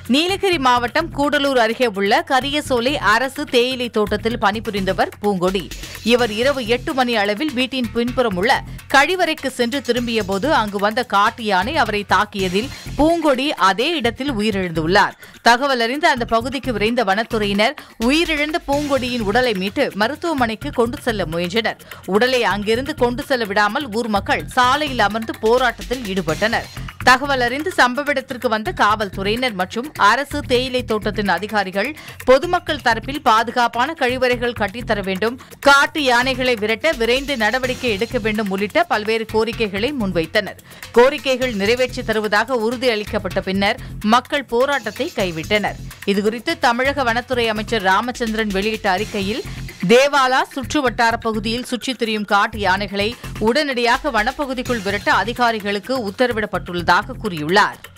நீலகிரி மாவட்டம் கூடலூர் அருகே உள்ள கரியசோலை அரசு தேயிலை தோட்டத்தில் பணிபுரிந்தவர் பூங்கொடி. இவர் இரவு எட்டு மணி அளவில் வீட்டின் பின்புறம் உள்ள கழிவறைக்கு சென்று திரும்பிய போது அங்கு வந்த காட்டு யானை அவரை தாக்கியதில் பூங்கொடி அதே இடத்தில் உயிரிழந்துள்ளார். தகவல் அறிந்த அந்த பகுதிக்கு விரைந்த வனத்துறையினர் உயிரிழந்த பூங்கொடியின் உடலை மீட்டு மருத்துவமனைக்கு கொண்டு செல்ல முயன்றனர். உடலை அங்கிருந்து கொண்டு செல்ல விடாமல் ஊர் மக்கள் சாலையில் அமர்ந்து போராட்டத்தில் ஈடுபட்டனர். தகவல் அறிந்து சம்பவ இடத்திற்கு வந்த காவல்துறையினர் மற்றும் அரசு தேயிலை தோட்டத்தின் அதிகாரிகள் பொதுமக்கள் தரப்பில் பாதுகாப்பான கழிவறைகள் கட்டித்தர வேண்டும். காட்டு யானைகளை விரட்ட விரைந்து நடவடிக்கை எடுக்க வேண்டும் உள்ளிட்ட பல்வேறு கோரிக்கைகளை முன்வைத்தனர். கோரிக்கைகள் நிறைவேற்றி தருவதாக உறுதியளிக்கப்பட்ட பின்னர் மக்கள் போராட்டத்தை கைவிட்டனர். இதுகுறித்து தமிழக வனத்துறை அமைச்சர் ராமச்சந்திரன் வெளியிட்ட அறிக்கையில் தேவாலா சுற்று வட்டார பகுதியில் சுற்றித் திரியும் காட்டு யானைகளை உடனடியாக வனப்பகுதிக்குள் விரட்ட அதிகாரிகளுக்கு உத்தரவிடப்பட்டுள்ளதாக கூறியுள்ளார்.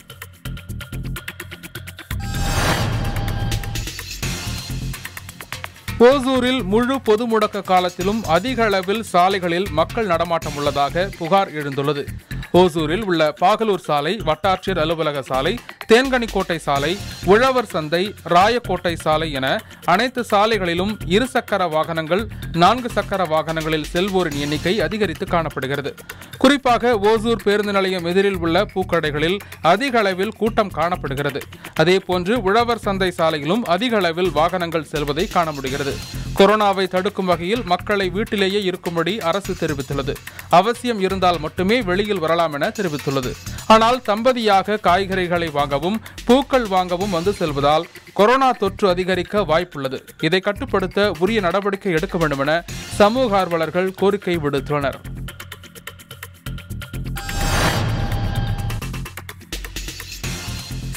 ஓசூரில் முழு பொது முடக்க காலத்திலும் அதிக அளவில் சாலைகளில் மக்கள் நடமாட்டம் உள்ளதாக புகார் எழுந்துள்ளது. ஓசூரில் உள்ள பாகலூர் சாலை வட்டாட்சியர் அலுவலக சாலை தேன்கனிக்கோட்டை சாலை உழவர் சந்தை ராயக்கோட்டை சாலை என அனைத்து சாலைகளிலும் இருசக்கர வாகனங்கள் நான்கு சக்கர வாகனங்களில் செல்வோரின் எண்ணிக்கை அதிகரித்து காணப்படுகிறது. குறிப்பாக ஓசூர் பேருந்து நிலையம் எதிரில் உள்ள பூக்கடைகளில் அதிக அளவில் கூட்டம் காணப்படுகிறது. அதேபோன்று உழவர் சந்தை சாலையிலும் அதிக அளவில் வாகனங்கள் செல்வதை காண முடிகிறது. கொரோனாவை தடுக்கும் வகையில் மக்களை வீட்டிலேயே இருக்கும்படி அரசு தெரிவித்துள்ளது. அவசியம் இருந்தால் மட்டுமே வெளியில் வரலாம் என தெரிவித்துள்ளது. ஆனால் தம்பதியாக காய்கறிகளை வாங்கவும் பூக்கள் வாங்கவும் வந்து செல்வதால் கொரோனா தொற்று அதிகரிக்க வாய்ப்புள்ளது. இதை கட்டுப்படுத்த உரிய நடவடிக்கை எடுக்க வேண்டும் என சமூக ஆர்வலர்கள் கோரிக்கை விடுத்துள்ளனர்.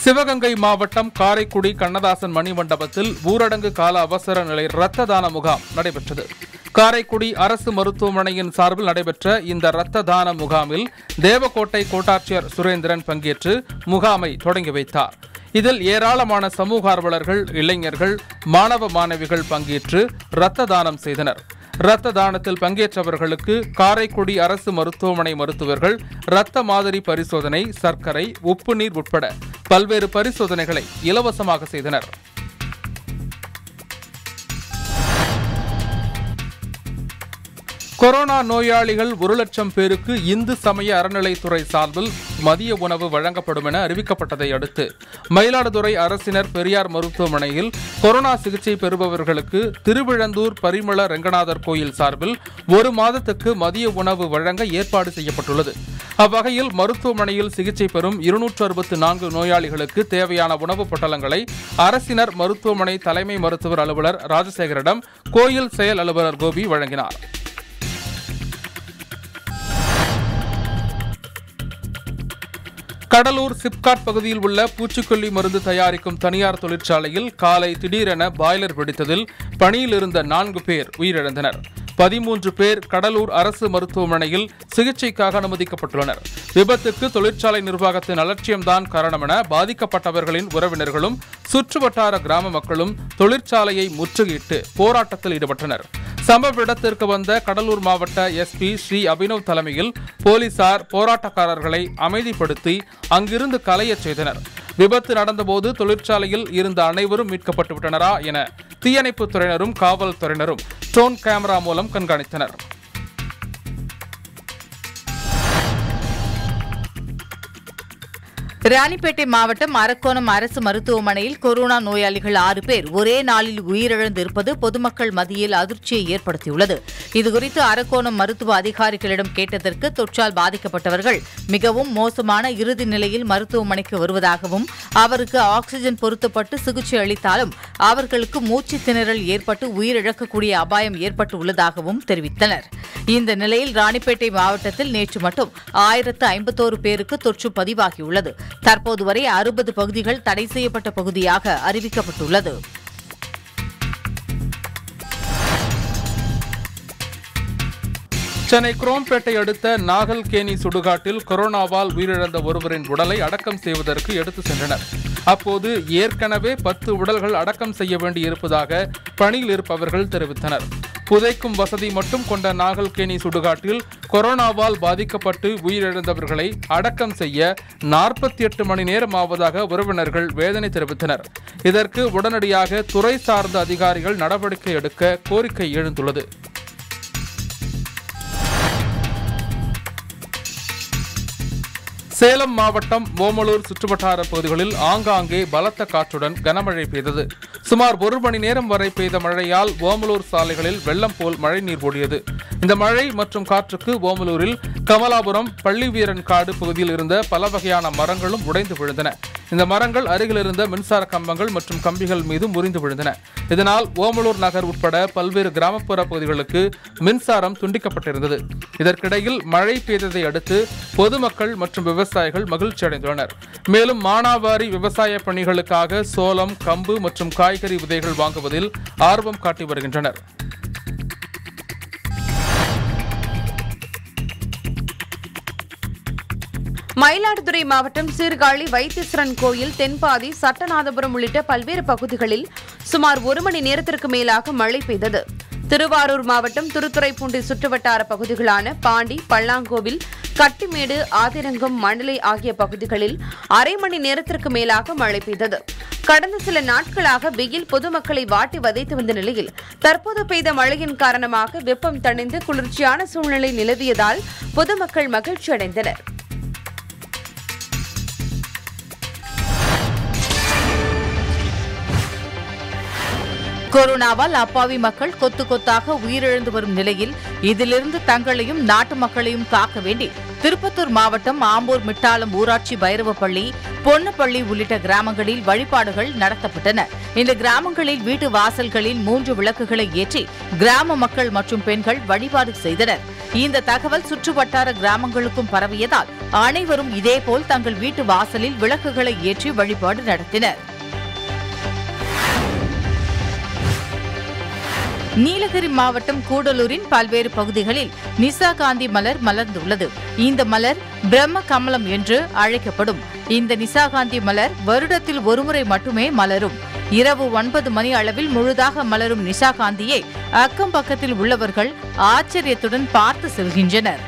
சிவகங்கை மாவட்டம் காரைக்குடி கண்ணதாசன் மணிமண்டபத்தில் ஊரடங்கு கால அவசர நிலை இரத்த தான முகாம் நடைபெற்றது. காரைக்குடி அரசு மருத்துவமனையின் சார்பில் நடைபெற்ற இந்த இரத்த தான முகாமில் தேவக்கோட்டை கோட்டாட்சியர் சுரேந்திரன் பங்கேற்று முகாமை தொடங்கி வைத்தார். இதில் ஏராளமான சமூக ஆர்வலர்கள் இளைஞர்கள் மாணவ மாணவிகள் பங்கேற்று இரத்த தானம் செய்தனர். இரத்த தானத்தில் பங்கேற்றவர்களுக்கு காரைக்குடி அரசு மருத்துவமனை மருத்துவர்கள் இரத்த மாதிரி பரிசோதனை சர்க்கரை உப்பு நீர் உட்பட பல்வேறு பரிசோதனைகளை இலவசமாக செய்தனர். கொரோனா நோயாளிகள் ஒரு லட்சம் பேருக்கு இந்து சமய அறநிலைத்துறை சார்பில் மதிய உணவு வழங்கப்படும் என அறிவிக்கப்பட்டதை அடுத்து மயிலாடுதுறை அரசினர் பெரியார் மருத்துவமனையில் கொரோனா சிகிச்சை பெறுபவர்களுக்கு திருவிழந்தூர் பரிமள ரெங்கநாதர் கோயில் சார்பில் ஒரு மாதத்துக்கு மதிய உணவு வழங்க ஏற்பாடு செய்யப்பட்டுள்ளது. அவ்வகையில் மருத்துவமனையில் சிகிச்சை பெறும் இருநூற்று அறுபத்து நான்கு நோயாளிகளுக்கு தேவையான உணவுப் பொட்டலங்களை அரசினர் மருத்துவமனை தலைமை மருத்துவர் அலுவலர் ராஜசேகரிடம் கோயில் செயல் அலுவலர் கோபி வழங்கினார். கடலூர் சிப்காட் பகுதியில் உள்ள பூச்சிக்கொல்லி மருந்து தயாரிக்கும் தனியார் தொழிற்சாலையில் காலை திடீரென பாய்லர் வெடித்ததில் பணியில் இருந்த நான்கு பேர் உயிரிழந்தனர். பதிமூன்று பேர் கடலூர் அரசு மருத்துவமனையில் சிகிச்சைக்காக அனுமதிக்கப்பட்டுள்ளனர். விபத்துக்கு தொழிற்சாலை நிர்வாகத்தின் அலட்சியம்தான் காரணம் என பாதிக்கப்பட்டவர்களின் உறவினர்களும் சுற்றுவட்டார கிராம மக்களும் தொழிற்சாலையை முற்றுகையிட்டு போராட்டத்தில் ஈடுபட்டனர். சம்பவ இடத்திற்கு வந்த கடலூர் மாவட்ட எஸ்பி ஸ்ரீ அபினவ் தலைமையில் போலீசார் போராட்டக்காரர்களை அமைதிப்படுத்தி அங்கிருந்து கலையச் செய்தனர். விபத்து நடந்தபோது தொழிற்சாலையில் இருந்த அனைவரும் மீட்கப்பட்டு விட்டனரா என தீயணைப்புத் துறையினரும் காவல்துறையினரும் ட்ரோன் கேமரா மூலம் கண்காணித்தனர். ராணிப்பேட்டை மாவட்டம் அரக்கோணம் அரசு மருத்துவமனையில் கொரோனா நோயாளிகள் ஆறு பேர் ஒரே நாளில் உயிரிழந்திருப்பது பொதுமக்கள் மத்தியில் அதிர்ச்சியை ஏற்படுத்தியுள்ளது. இதுகுறித்து அரக்கோணம் மருத்துவ அதிகாரிகளிடம் கேட்டதற்கு தொற்றால் பாதிக்கப்பட்டவர்கள் மிகவும் மோசமான இறுதி நிலையில் மருத்துவமனைக்கு வருவதாகவும் அவருக்கு ஆக்ஸிஜன் பொருத்தப்பட்டு சிகிச்சை அளித்தாலும் அவர்களுக்கு மூச்சு திணறல் ஏற்பட்டு உயிரிழக்கக்கூடிய அபாயம் ஏற்பட்டு உள்ளதாகவும் தெரிவித்தனர். இந்த நிலையில் ராணிப்பேட்டை மாவட்டத்தில் நேற்று மட்டும் ஆயிரத்து ஐம்பத்தோரு பேருக்கு தொற்று பதிவாகியுள்ளது. தற்போது வரை அறுபது பகுதிகள் தடை செய்யப்பட்ட பகுதியாக அறிவிக்கப்பட்டுள்ளது. சென்னை குரோம்பேட்டை அடுத்த நாகல்கேணி சுடுகாட்டில் கொரோனாவால் உயிரிழந்த ஒருவரின் உடலை அடக்கம் செய்வதற்கு எடுத்து சென்றனர். அப்போது ஏற்கனவே பத்து உடல்கள் அடக்கம் செய்ய வேண்டி இருப்பதாக பணியில் இருப்பவர்கள் தெரிவித்தனர். புதைக்கும் வசதி மட்டும் கொண்ட நாகல்கேணி சுடுகாட்டில் கொரோனாவால் பாதிக்கப்பட்டு உயிரிழந்தவர்களை அடக்கம் செய்ய நாற்பத்தி எட்டு மணி நேரம் ஆவதாக உறவினர்கள் வேதனை தெரிவித்தனர். இதற்கு உடனடியாக துறை சார்ந்த அதிகாரிகள் நடவடிக்கை எடுக்க கோரிக்கை எழுந்துள்ளது. சேலம் மாவட்டம் ஓமலூர் சுற்றுவட்டார பகுதிகளில் ஆங்காங்கே பலத்த காற்றுடன் கனமழை பெய்தது. சுமார் ஒரு மணி நேரம் வரை பெய்த மழையால் ஓமலூர் சாலைகளில் வெள்ளம் போல் மழை நீர் ஓடியது. இந்த மழை மற்றும் காற்றுக்கு ஓமலூரில் கமலாபுரம் பள்ளிவீரன் காடு பகுதியில் இருந்த பல வகையான மரங்களும் உடைந்து விழுந்தன. இந்த மரங்கள் அருகில் இருந்த மின்சார கம்பங்கள் மற்றும் கம்பிகள் மீது முறிந்து விழுந்தன. இதனால் ஓமலூர் நகர் உட்பட பல்வேறு கிராமப்புற பகுதிகளுக்கு மின்சாரம் துண்டிக்கப்பட்டிருந்தது. இதற்கிடையில் மழை பெய்ததை அடுத்து பொதுமக்கள் மற்றும் விவசாயிகள் மகிழ்ச்சி அடைந்துள்ளனர் மேலும் மானாவாரி விவசாய பணிகளுக்காக சோளம் கம்பு மற்றும் காய்கறி விதைகள் வாங்குவதில் ஆர்வம் காட்டி வருகின்றனர். மயிலாடுதுறை மாவட்டம் சீர்காழி வைத்தீஸ்வரன் கோயில் தென்பாதி சட்டநாதபுரம் உள்ளிட்ட பல்வேறு பகுதிகளில் சுமார் ஒரு மணி நேரத்திற்கு மேலாக மழை பெய்தது. திருவாரூர் மாவட்டம் திருத்துறைப்பூண்டி சுற்றுவட்டார பகுதிகளான பாண்டி பல்லாங்கோவில் கட்டிமேடு ஆதிரங்கம் மணலை ஆகிய பகுதிகளில் அரை மணி நேரத்திற்கு மேலாக மழை பெய்தது. கடந்த சில நாட்களாக வெயில் பொதுமக்களை வாட்டி வதைத்து வந்த நிலையில் தற்போது பெய்த மழையின் காரணமாக வெப்பம் தணிந்து குளிர்ச்சியான சூழ்நிலை நிலவியதால் பொதுமக்கள் மகிழ்ச்சி அடைந்தனர் கொரோனாவால் அப்பாவி மக்கள் கொத்து கொத்தாக உயிரிழந்து வரும் நிலையில் இதிலிருந்து தங்களையும் நாட்டு மக்களையும் காக்க வேண்டி திருப்பத்தூர் மாவட்டம் ஆம்பூர் மிட்டாளம் ஊராட்சி பைரவப்பள்ளி பொன்னப்பள்ளி உள்ளிட்ட கிராமங்களில் வழிபாடுகள் நடத்தப்பட்டன. இந்த கிராமங்களில் வீட்டு வாசல்களில் மூன்று விளக்குகளை ஏற்றி கிராம மக்கள் மற்றும் பெண்கள் வழிபாடு செய்தனர். இந்த தகவல் சுற்றுவட்டார கிராமங்களுக்கும் பரவியதால் அனைவரும் இதேபோல் தங்கள் வீட்டு வாசலில் விளக்குகளை ஏற்றி வழிபாடு நடத்தினர். நீலகிரி மாவட்டம் கூடலூரின் பல்வேறு பகுதிகளில் நிசா காந்தி மலர் மலர்ந்துள்ளது. இந்த மலர் பிரம்ம கமலம் என்று அழைக்கப்படும். இந்த நிசா காந்தி மலர் வருடத்தில் ஒருமுறை மட்டுமே மலரும். இரவு ஒன்பது மணி அளவில் முழுதாக மலரும் நிசா காந்தியை அக்கம் பக்கத்தில் உள்ளவர்கள் ஆச்சரியத்துடன் பார்த்து செல்கின்றனர்.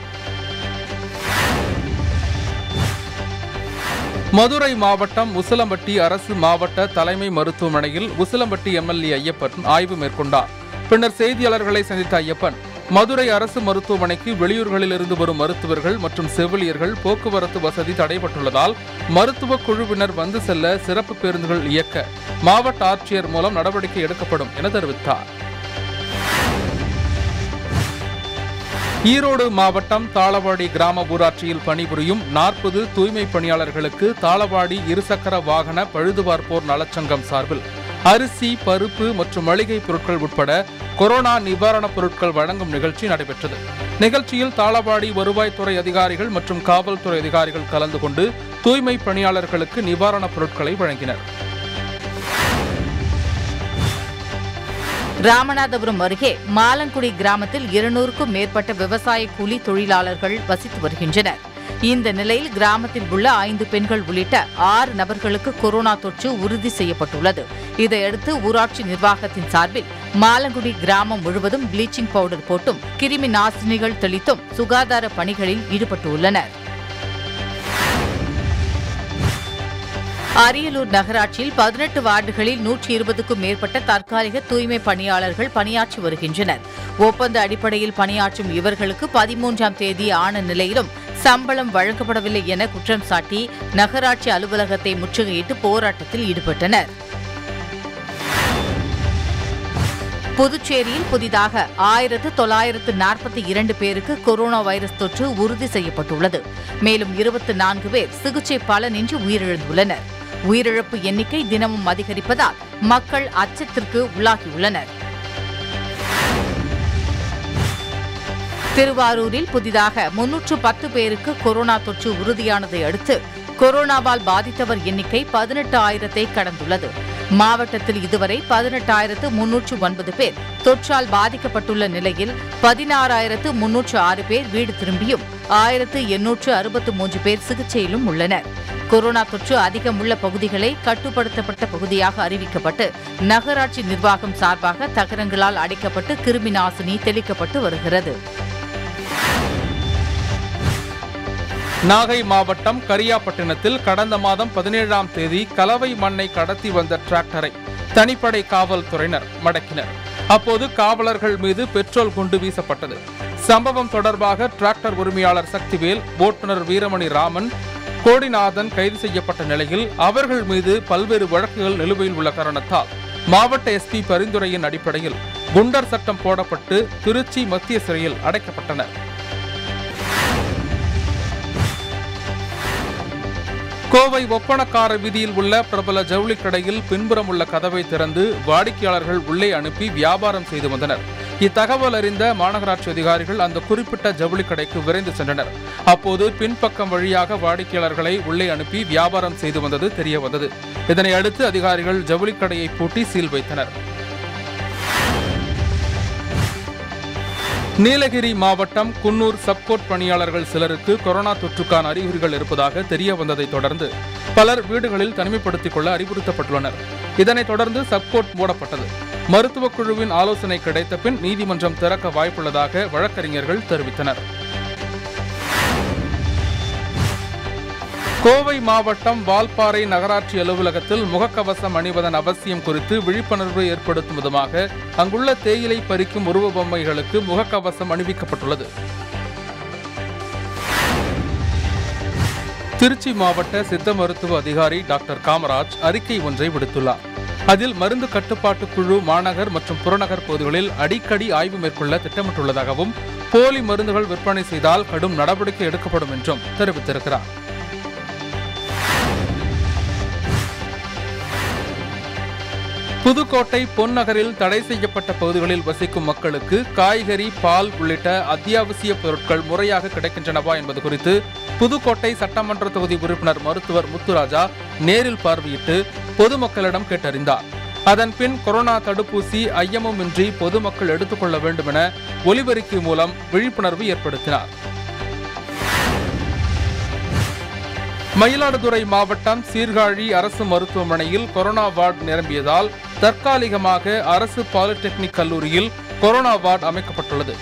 மதுரை மாவட்டம் உசிலம்பட்டி அரசு மாவட்ட தலைமை மருத்துவமனையில் உசிலம்பட்டி எம்எல்ஏ ஐயப்பன் ஆய்வு மேற்கொண்டார். பின்னர் செய்தியாளர்களை சந்தித்த ஐயப்பன் மதுரை அரசு மருத்துவமனைக்கு வெளியூர்களில் இருந்து வரும் மருத்துவர்கள் மற்றும் செவிலியர்கள் போக்குவரத்து வசதி தடைபட்டுள்ளதால் மருத்துவ குழுவினர் வந்து செல்ல சிறப்பு பேருந்துகள் இயக்க மாவட்ட ஆட்சியர் மூலம் நடவடிக்கை எடுக்கப்படும் என தெரிவித்தார். ஈரோடு மாவட்டம் தாளவாடி கிராம ஊராட்சியில் பணிபுரியும் நாற்பது தூய்மை பணியாளர்களுக்கு தாளவாடி இருசக்கர வாகன பழுதுபார்ப்போர் நலச்சங்கம் சார்பில் அரிசி பருப்பு மற்றும் மளிகை பொருட்கள் உட்பட கொரோனா நிவாரணப் பொருட்கள் வழங்கும் நிகழ்ச்சி நடைபெற்றது. நிகழ்ச்சியில் தாளவாடி வருவாய்த்துறை அதிகாரிகள் மற்றும் காவல்துறை அதிகாரிகள் கலந்து கொண்டு தூய்மை பணியாளர்களுக்கு நிவாரணப் பொருட்களை வழங்கினர். ராமநாதபுரம் அருகே மாலங்குடி கிராமத்தில் இருநூறுக்கும் மேற்பட்ட விவசாய கூலி தொழிலாளர்கள் வசித்து வருகின்றனர். இந்த நிலையில் கிராமத்தில் உள்ள ஐந்து பெண்கள் உள்ளிட்ட ஆறு நபர்களுக்கு கொரோனா தொற்று உறுதி செய்யப்பட்டுள்ளது. இதையடுத்து ஊராட்சி நிர்வாகத்தின் சார்பில் மாலங்குடி கிராமம் முழுவதும் ப்ளீச்சிங் பவுடர் போட்டும் கிருமி நாசினிகள் தெளித்தும் சுகாதார பணிகளில் ஈடுபட்டுள்ளனர். அரியலூர் நகராட்சியில் பதினெட்டு வார்டுகளில் நூற்றி இருபதுக்கும் மேற்பட்ட தற்காலிக தூய்மை பணியாளர்கள் பணியாற்றி வருகின்றனர். ஒப்பந்த அடிப்படையில் பணியாற்றும் இவர்களுக்கு பதிமூன்றாம் தேதி ஆன நிலையிலும் சம்பளம் வழங்கப்படவில்லை என குற்றம் சாட்டி நகராட்சி அலுவலகத்தை முற்றுகையிட்டு போராட்டத்தில் ஈடுபட்டனர். புதுச்சேரியில் புதிதாக ஆயிரத்து தொள்ளாயிரத்து நாற்பத்தி இரண்டு பேருக்கு கொரோனா வைரஸ் தொற்று உறுதி செய்யப்பட்டுள்ளது. மேலும் இருபத்தி நான்கு பேர் சிகிச்சை பலனின்றி உயிரிழந்துள்ளனர். உயிரிழப்பு எண்ணிக்கை தினமும் அதிகரிப்பதால் மக்கள் அச்சத்திற்கு உள்ளாகியுள்ளனர். திருவாரூரில் புதிதாக முன்னூற்று பத்து பேருக்கு கொரோனா தொற்று உறுதியானதை அடுத்து கொரோனாவால் பாதித்தவர் எண்ணிக்கை பதினெட்டு ஆயிரத்தை கடந்துள்ளது. மாவட்டத்தில் இதுவரை பதினெட்டாயிரத்து முன்னூற்று ஒன்பது பேர் தொற்றால் பாதிக்கப்பட்டுள்ள நிலையில் பதினாறாயிரத்து முன்னூற்று ஆறு பேர் வீடு திரும்பியும் ஆயிரத்து எண்ணூற்று அறுபத்து மூன்று பேர் சிகிச்சையிலும் உள்ளனர். கொரோனா தொற்று அதிகம் உள்ள பகுதிகளை கட்டுப்படுத்தப்பட்ட பகுதியாக அறிவிக்கப்பட்டு நகராட்சி நிர்வாகம் சார்பாக தகரங்களால் அடைக்கப்பட்டு கிருமி நாசினி தெளிக்கப்பட்டு வருகிறது. நாகை மாவட்டம் கரியாப்பட்டினத்தில் கடந்த மாதம் பதினேழாம் தேதி கலவை மண்ணை கடத்தி வந்த டிராக்டரை தனிப்படை காவல்துறையினர் மடக்கினர். அப்போது காவலர்கள் மீது பெட்ரோல் குண்டு வீசப்பட்டது. சம்பவம் தொடர்பாக டிராக்டர் உரிமையாளர் சக்திவேல் ஓட்டுநர் வீரமணி ராமன் கோடிநாதன் கைது செய்யப்பட்ட நிலையில் அவர்கள் மீது பல்வேறு வழக்குகள் நிலுவையில் உள்ள காரணத்தால் மாவட்ட எஸ்பி பரிந்துரையின் அடிப்படையில் குண்டர் சட்டம் போடப்பட்டு திருச்சி மத்திய சிறையில் அடைக்கப்பட்டனர். கோவை ஒப்பணக்கார வீதியில் உள்ள பிரபல ஜவுளி கடையில் பின்புறம் உள்ள கதவை திறந்து வாடிக்கையாளர்கள் உள்ளே அனுப்பி வியாபாரம் செய்து வந்தனர். இத்தகவல் அறிந்த மாநகராட்சி அதிகாரிகள் அந்த குறிப்பிட்ட ஜவுளி கடைக்கு விரைந்து சென்றனர். அப்போது பின்பக்கம் வழியாக வாடிக்கையாளர்களை உள்ளே அனுப்பி வியாபாரம் செய்து வந்தது தெரிய வந்தது. இதனை அடுத்து அதிகாரிகள் ஜவுளி கடையை பூட்டி சீல் வைத்தனர். நீலகிரி மாவட்டம் குன்னூர் சப்கோட் பணியாளர்கள் சிலருக்கு கொரோனா தொற்றுக்கான அறிகுறிகள் இருப்பதாக தெரிய வந்ததை தொடர்ந்து பலர் வீடுகளில் தனிமைப்படுத்திக் கொள்ள அறிவுறுத்தப்பட்டுள்ளனர். இதனைத் தொடர்ந்து சப்கோட் மூடப்பட்டது. மருத்துவக் குழுவின் ஆலோசனை கிடைத்த பின் நீதிமன்றம் திறக்க வாய்ப்புள்ளதாக வழக்கறிஞர்கள் தெரிவித்தனர். கோவை மாவட்டம் வால்பாறை நகராட்சி அலுவலகத்தில் முகக்கவசம் அணிவதன் அவசியம் குறித்து விழிப்புணர்வு ஏற்படுத்தும் விதமாக அங்குள்ள தேயிலை பறிக்கும் உருவ பொம்மைகளுக்கு முகக்கவசம் அணிவிக்கப்பட்டுள்ளது. திருச்சி மாவட்ட சித்த மருத்துவ அதிகாரி டாக்டர் காமராஜ் அறிக்கை ஒன்றை விடுத்துள்ளார். அதில் மருந்து கட்டுப்பாட்டு குழு மாநகர் மற்றும் புறநகர் பகுதிகளில் அடிக்கடி ஆய்வு மேற்கொள்ள திட்டமிட்டுள்ளதாகவும் போலி மருந்துகள் விற்பனை செய்தால் கடும் நடவடிக்கை எடுக்கப்படும் என்றும் தெரிவித்திருக்கிறார். புதுக்கோட்டை பொன்னகரில் தடை செய்யப்பட்ட பகுதிகளில் வசிக்கும் மக்களுக்கு காய்கறி பால் உள்ளிட்ட அத்தியாவசிய பொருட்கள் முறையாக கிடைக்கின்றனவா என்பது குறித்து புதுக்கோட்டை சட்டமன்ற தொகுதி உறுப்பினர் மருத்துவர் முத்துராஜா நேரில் பார்வையிட்டு பொதுமக்களிடம் கேட்டறிந்தார். அதன் பின் கொரோனா தடுப்பூசி ஐயமுமின்றி பொதுமக்கள் எடுத்துக்கொள்ள வேண்டும் என ஒலிபெருக்கி மூலம் விழிப்புணர்வு ஏற்படுத்தினார். மயிலாடுதுறை மாவட்டம் சீர்காழி அரசு மருத்துவமனையில் கொரோனா வார்டு நிரம்பியதால் தற்காலிகமாக அரசு பாலிடெக்னிக் கல்லூரியில் கொரோனா வார்டு அமைக்கப்பட்டுள்ளது.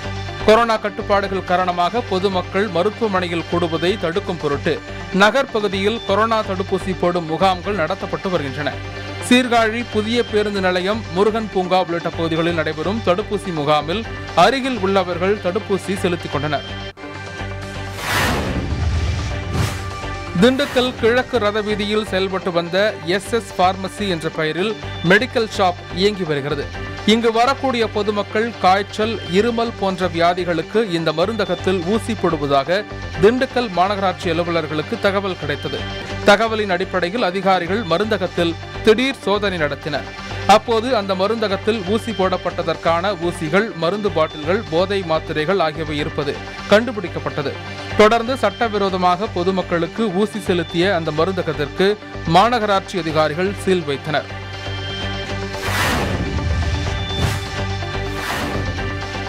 கொரோனா கட்டுப்பாடுகள் காரணமாக பொதுமக்கள் மருத்துவமனையில் கூடுவதை தடுக்கும் பொருட்டு நகர் பகுதியில் கொரோனா தடுப்பூசி போடும் முகாம்கள் நடத்தப்பட்டு வருகின்றன. சீர்காழி புதிய பேருந்து நிலையம் முருகன் பூங்கா உள்ளிட்ட பகுதிகளில் நடைபெறும் தடுப்பூசி முகாமில் அருகில் உள்ளவர்கள் தடுப்பூசி செலுத்திக் கொண்டனர். திண்டுக்கல் கிழக்கு ரத வீதியில் செயல்பட்டு வந்த எஸ் எஸ் பார்மசி என்ற பெயரில் மெடிக்கல் ஷாப் இயங்கி வருகிறது. இங்கு வரக்கூடிய பொதுமக்கள் காய்ச்சல் இருமல் போன்ற வியாதிகளுக்கு இந்த மருந்தகத்தில் ஊசி போடுவதாக திண்டுக்கல் மாநகராட்சி அலுவலர்களுக்கு தகவல் கிடைத்தது. தகவலின் அடிப்படையில் அதிகாரிகள் மருந்தகத்தில் திடீர் சோதனை நடத்தினர். அப்போது அந்த மருந்தகத்தில் ஊசி போடப்பட்டதற்கான ஊசிகள் மருந்து பாட்டில்கள் போதை மாத்திரைகள் ஆகியவை இருப்பது கண்டுபிடிக்கப்பட்டது. தொடர்ந்து சட்டவிரோதமாக பொதுமக்களுக்கு ஊசி செலுத்திய அந்த மருந்தகத்திற்கு மாநகராட்சி அதிகாரிகள் சீல் வைத்தனர்.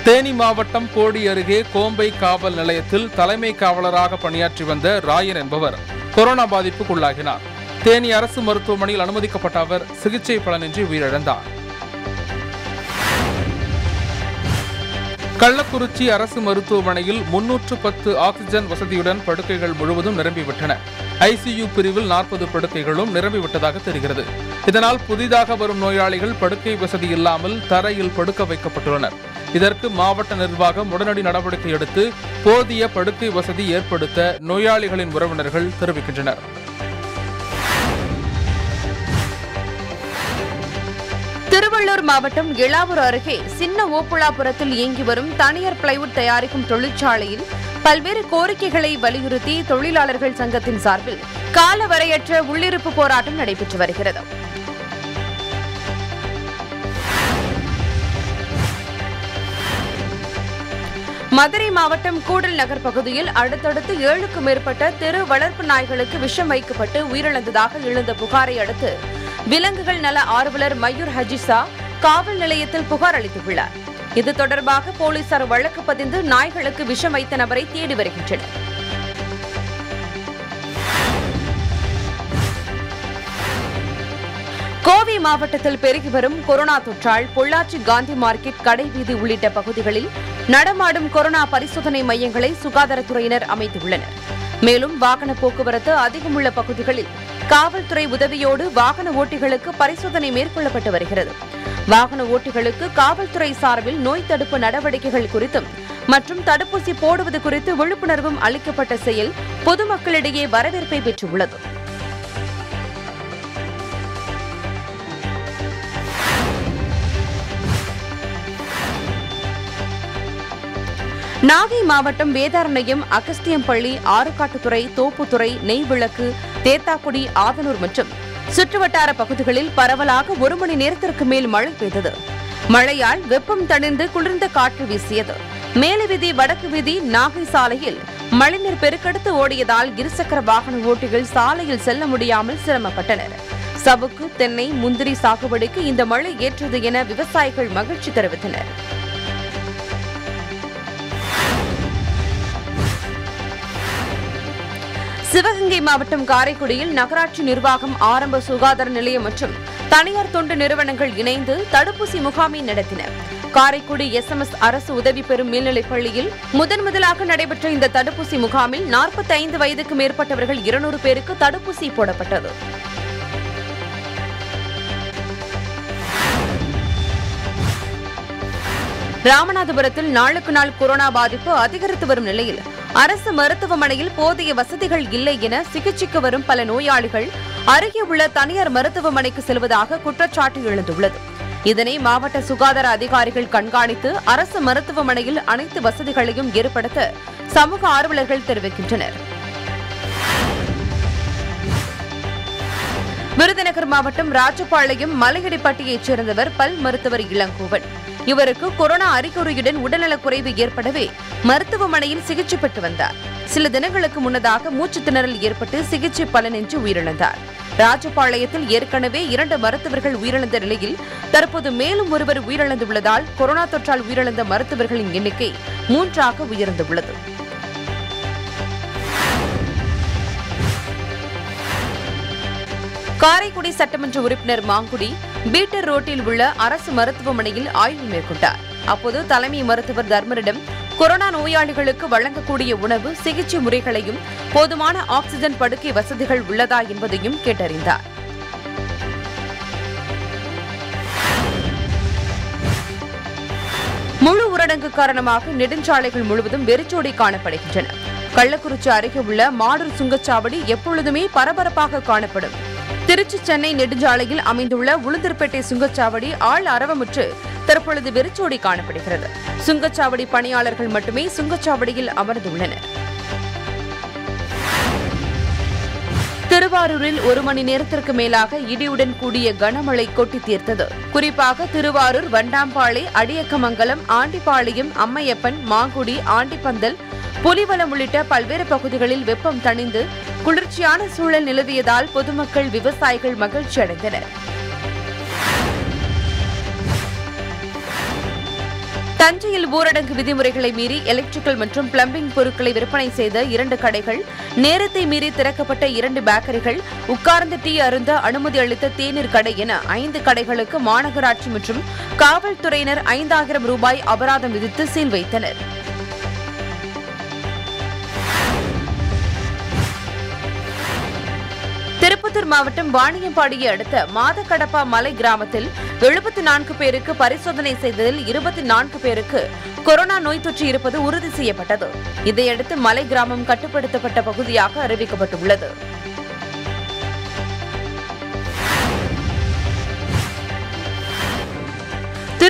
தேனி மாவட்டம் போடி அருகே கோம்பை காவல் நிலையத்தில் தலைமை காவலராக பணியாற்றி வந்த ராயன் என்பவர் கொரோனா பாதிப்புக்குள்ளாகினார். தேனி அரசு மருத்துவமனையில் அனுமதிக்கப்பட்ட அவர் சிகிச்சை பலனின்றி உயிரிழந்தார். கள்ளக்குறிச்சி அரசு மருத்துவமனையில் முன்னூற்று பத்து ஆக்சிஜன் வசதியுடன் படுக்கைகள் முழுவதும் நிரம்பிவிட்டன. ஐசியு பிரிவில் நாற்பது படுக்கைகளும் நிரம்பிவிட்டதாக தெரிகிறது. இதனால் புதிதாக வரும் நோயாளிகள் படுக்கை வசதி இல்லாமல் தரையில் படுக்க வைக்கப்பட்டுள்ளனர். இதற்கு மாவட்ட நிர்வாகம் உடனடி நடவடிக்கை எடுத்து போதிய படுக்கை வசதி ஏற்படுத்த நோயாளிகளின் உறவினர்கள் தெரிவிக்கின்றனர். திருவள்ளூர் மாவட்டம் இளாவூர் அருகே சின்ன ஓப்புழாபுரத்தில் இயங்கி வரும் தனியார் பிளைவுட் தயாரிக்கும் தொழிற்சாலையில் பல்வேறு கோரிக்கைகளை வலியுறுத்தி தொழிலாளர்கள் சங்கத்தின் சார்பில் காலவரையற்ற உள்ளிருப்பு போராட்டம் நடைபெற்று வருகிறது. மதுரை மாவட்டம் கூடல் நகர் பகுதியில் அடுத்தடுத்து ஏழுக்கும் மேற்பட்ட தெரு வளர்ப்பு நாய்களுக்கு விஷம் வைக்கப்பட்டு உயிரிழந்ததாக எழுந்த புகாரை அடுத்து விலங்குகள் நல ஆர்வலர் மயூர் ஹஜிசா காவல் நிலையத்தில் புகார் அளித்துள்ளார். இது தொடர்பாக போலீசார் வழக்கு பதிந்து நாய்களுக்கு விஷம் வைத்த நபரை தேடி வருகின்றனர். கோவை மாவட்டத்தில் பெருகி வரும் கொரோனா தொற்றால் பொள்ளாச்சி காந்தி மார்க்கெட் கடைவீதி உள்ளிட்ட பகுதிகளில் நடமாடும் கொரோனா பரிசோதனை மையங்களை சுகாதாரத்துறையினர் அமைத்துள்ளனர். மேலும் வாகன போக்குவரத்து அதிகம் உள்ள பகுதிகளில் காவல்துறை உதவியோடு வாகன ஓட்டிகளுக்கு பரிசோதனை மேற்கொள்ளப்பட்டு வருகிறது. வாகன ஓட்டிகளுக்கு காவல்துறை சார்பில் நோய் தடுப்பு நடவடிக்கைகள் குறித்தும் மற்றும் தடுப்பூசி போடுவது குறித்து விழிப்புணர்வும் அளிக்கப்பட்ட செயல் பொதுமக்களிடையே வரவேற்பை பெற்றுள்ளது. நாகை மாவட்டம் வேதாரண்யம் அகஸ்தியம்பள்ளி ஆறுகாட்டுத்துறை தோப்புத்துறை நெய்விளக்கு தேத்தாக்குடி ஆதனூர் மற்றும் சுற்றுவட்டார பகுதிகளில் பரவலாக ஒரு மணி நேரத்திற்கு மேல் மழை பெய்தது. மழையால் வெப்பம் தணிந்து குளிர்ந்த காற்று வீசியது. மேல வீதி வடக்கு வீதி நாகை சாலையில் மழைநீர் பெருக்கெடுத்து ஓடியதால் இருசக்கர வாகன ஓட்டிகள் சாலையில் செல்ல முடியாமல் சிரமப்பட்டனர். சவுக்கு தென்னை முந்திரி சாகுபடிக்கு இந்த மழை ஏற்றது என விவசாயிகள் மகிழ்ச்சி தெரிவித்தனர். சிவகங்கை மாவட்டம் காரைக்குடியில் நகராட்சி நிர்வாகம் ஆரம்ப சுகாதார நிலையம் மற்றும் தனியார் தொண்டு நிறுவனங்கள் இணைந்து தடுப்பூசி முகாமை நடத்தின காரைக்குடி எஸ் அரசு உதவி பெறும் மேல்நிலைப் பள்ளியில் முதன் முதலாக நடைபெற்ற இந்த தடுப்பூசி முகாமில் 45 வயதுக்கு மேற்பட்டவர்கள் இருநூறு பேருக்கு தடுப்பூசி போடப்பட்டது. ராமநாதபுரத்தில் நாளுக்கு நாள் கொரோனா பாதிப்பு அதிகரித்து வரும் நிலையில் அரசு மருத்துவமனையில் போதிய வசதிகள் இல்லை என சிகிச்சைக்கு வரும் பல நோயாளிகள் அருகே உள்ள தனியார் மருத்துவமனைக்கு செல்வதாக குற்றச்சாட்டு எழுந்துள்ளது. இதனை மாவட்ட சுகாதார அதிகாரிகள் கண்காணித்து அரசு மருத்துவமனையில் அனைத்து வசதிகளையும் ஏற்படுத்த சமூக ஆர்வலர்கள் தெரிவிக்கின்றனர். விருதுநகர் மாவட்டம் ராஜபாளையம் மலையடிப்பட்டியைச் சேர்ந்தவர் பல் மருத்துவர் இளங்கோவன். இவருக்கு கொரோனா அறிகுறியுடன் உடல்நலக்குறைவு ஏற்படவே மருத்துவமனையில் சிகிச்சை பெற்று வந்தார். சில தினங்களுக்கு முன்னதாக மூச்சு திணறல் ஏற்பட்டு சிகிச்சை பலனின்றி உயிரிழந்தார். ராஜபாளையத்தில் ஏற்கனவே இரண்டு மருத்துவர்கள் உயிரிழந்த நிலையில் தற்போது மேலும் ஒருவர் உயிரிழந்துள்ளதால் கொரோனா தொற்றால் உயிரிழந்த மருத்துவர்களின் எண்ணிக்கை மூன்றாக உயர்ந்துள்ளது. காரைக்குடி சட்டமன்ற உறுப்பினர் மாங்குடி பீட்டர் ரோட்டில் உள்ள அரசு மருத்துவமனையில் ஆய்வு மேற்கொண்டார். அப்போது தலைமை மருத்துவர் தர்மரிடம் கொரோனா நோயாளிகளுக்கு வழங்கக்கூடிய உணவு சிகிச்சை முறைகளையும் போதுமான ஆக்ஸிஜன் படுக்கை வசதிகள் உள்ளதா என்பதையும் கேட்டறிந்தார். முழு ஊரடங்கு காரணமாக நெடுஞ்சாலைகள் முழுவதும் வெறிச்சோடி காணப்படுகின்றன. கள்ளக்குறிச்சி அருகே உள்ள மாடூர் சுங்கச்சாவடி எப்பொழுதுமே பரபரப்பாக காணப்படும். திருச்சி சென்னை நெடுஞ்சாலையில் அமைந்துள்ள உளுந்தர்பேட்டை சுங்கச்சாவடி ஆள் அரவமுற்று தற்பொழுது வெறிச்சோடி காணப்படுகிறது. சுங்கச்சாவடி பணியாளர்கள் மட்டுமே சுங்கச்சாவடியில் அமர்ந்துள்ளனர். திருவாரூரில் ஒரு மணி நேரத்திற்கு மேலாக இடியுடன் கூடிய கனமழை கொட்டி தீர்த்தது. குறிப்பாக திருவாரூர் வண்டாம்பாளை அடியக்கமங்கலம் ஆண்டிப்பாளையம் அம்மையப்பன் மாங்குடி ஆண்டிப்பந்தல் புலிவலம் உள்ளிட்ட பல்வேறு பகுதிகளில் வெப்பம் தணிந்து குளிர்ச்சியான சூழல் நிலவியதால் பொதுமக்கள் விவசாயிகள் மகிழ்ச்சி அடைந்தனர். தஞ்சையில் ஊரடங்கு விதிமுறைகளை மீறி எலக்ட்ரிக்கல் மற்றும் பிளம்பிங் பொருட்களை விற்பனை செய்த இரண்டு கடைகள் நேரத்தை மீறி திறக்கப்பட்ட இரண்டு பேக்கரிகள் உட்கார்ந்து டீ அருந்த அனுமதி அளித்த தேநீர் கடை என ஐந்து கடைகளுக்கு மாநகராட்சி மற்றும் காவல்துறையினர் ஐந்தாயிரம் ரூபாய் அபராதம் விதித்து சீல் வைத்தனர். கோயம்புத்தூர் மாவட்டம் வாணியம்பாடியை அடுத்த மாதக்கடப்பா மலை கிராமத்தில் எழுபத்தி நான்கு பேருக்கு பரிசோதனை செய்ததில் இருபத்தி நான்கு பேருக்கு கொரோனா நோய் தொற்று இருப்பது உறுதி செய்யப்பட்டது. இதையடுத்து மலை கிராமம் கட்டுப்படுத்தப்பட்ட பகுதியாக அறிவிக்கப்பட்டுள்ளது.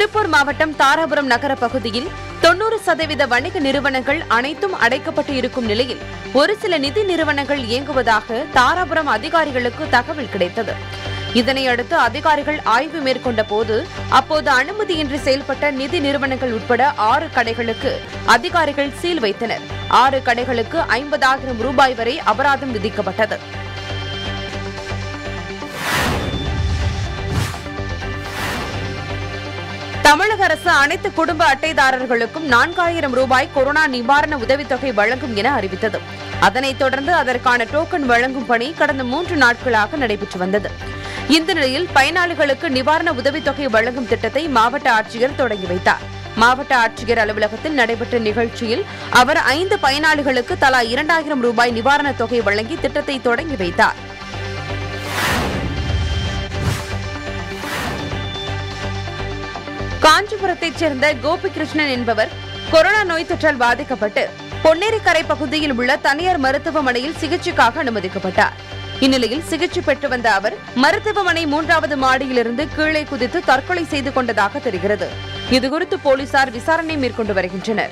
திருப்பூர் மாவட்டம் தாராபுரம் நகர பகுதியில் தொன்னூறு சதவீத வணிக நிறுவனங்கள் அனைத்தும் அடைக்கப்பட்டு இருக்கும் நிலையில் ஒரு சில நிதி நிறுவனங்கள் இயங்குவதாக தாராபுரம் அதிகாரிகளுக்கு தகவல் கிடைத்தது. இதனையடுத்து அதிகாரிகள் ஆய்வு மேற்கொண்ட போது அப்போது அனுமதியின்றி செயல்பட்ட நிதி நிறுவனங்கள் உட்பட ஆறு கடைகளுக்கு அதிகாரிகள் சீல் வைத்தனர். ஆறு கடைகளுக்கு ஐம்பதாயிரம் ரூபாய் வரை அபராதம் விதிக்கப்பட்டது. தமிழக அரசு அனைத்து குடும்ப அட்டைதாரர்களுக்கும் நான்காயிரம் ரூபாய் கொரோனா நிவாரண உதவித்தொகை வழங்கும் என அறிவித்தது. அதனைத் தொடர்ந்து அதற்கான டோக்கன் வழங்கும் பணி கடந்த மூன்று நாட்களாக நடைபெற்று வந்தது. இந்த நிலையில் பயனாளிகளுக்கு நிவாரண உதவித்தொகை வழங்கும் திட்டத்தை மாவட்ட ஆட்சியர் தொடங்கி வைத்தார். மாவட்ட ஆட்சியர் அலுவலகத்தில் நடைபெற்ற நிகழ்ச்சியில் அவர் ஐந்து பயனாளிகளுக்கு தலா இரண்டாயிரம் ரூபாய் நிவாரணத் தொகை வழங்கி திட்டத்தை தொடங்கி வைத்தார். காஞ்சிபுரத்தைச் சேர்ந்த கோபிகிருஷ்ணன் என்பவர் கொரோனா நோய் தொற்றால் பாதிக்கப்பட்டு பொன்னேரிக்கரை பகுதியில் உள்ள தனியார் மருத்துவமனையில் சிகிச்சைக்காக அனுமதிக்கப்பட்டார். இந்நிலையில் சிகிச்சை பெற்று வந்த அவர் மருத்துவமனை மூன்றாவது மாடியிலிருந்து கீழே குதித்து தற்கொலை செய்து கொண்டதாக தெரிகிறது. இதுகுறித்து போலீசார் விசாரணை மேற்கொண்டு வருகின்றனர்.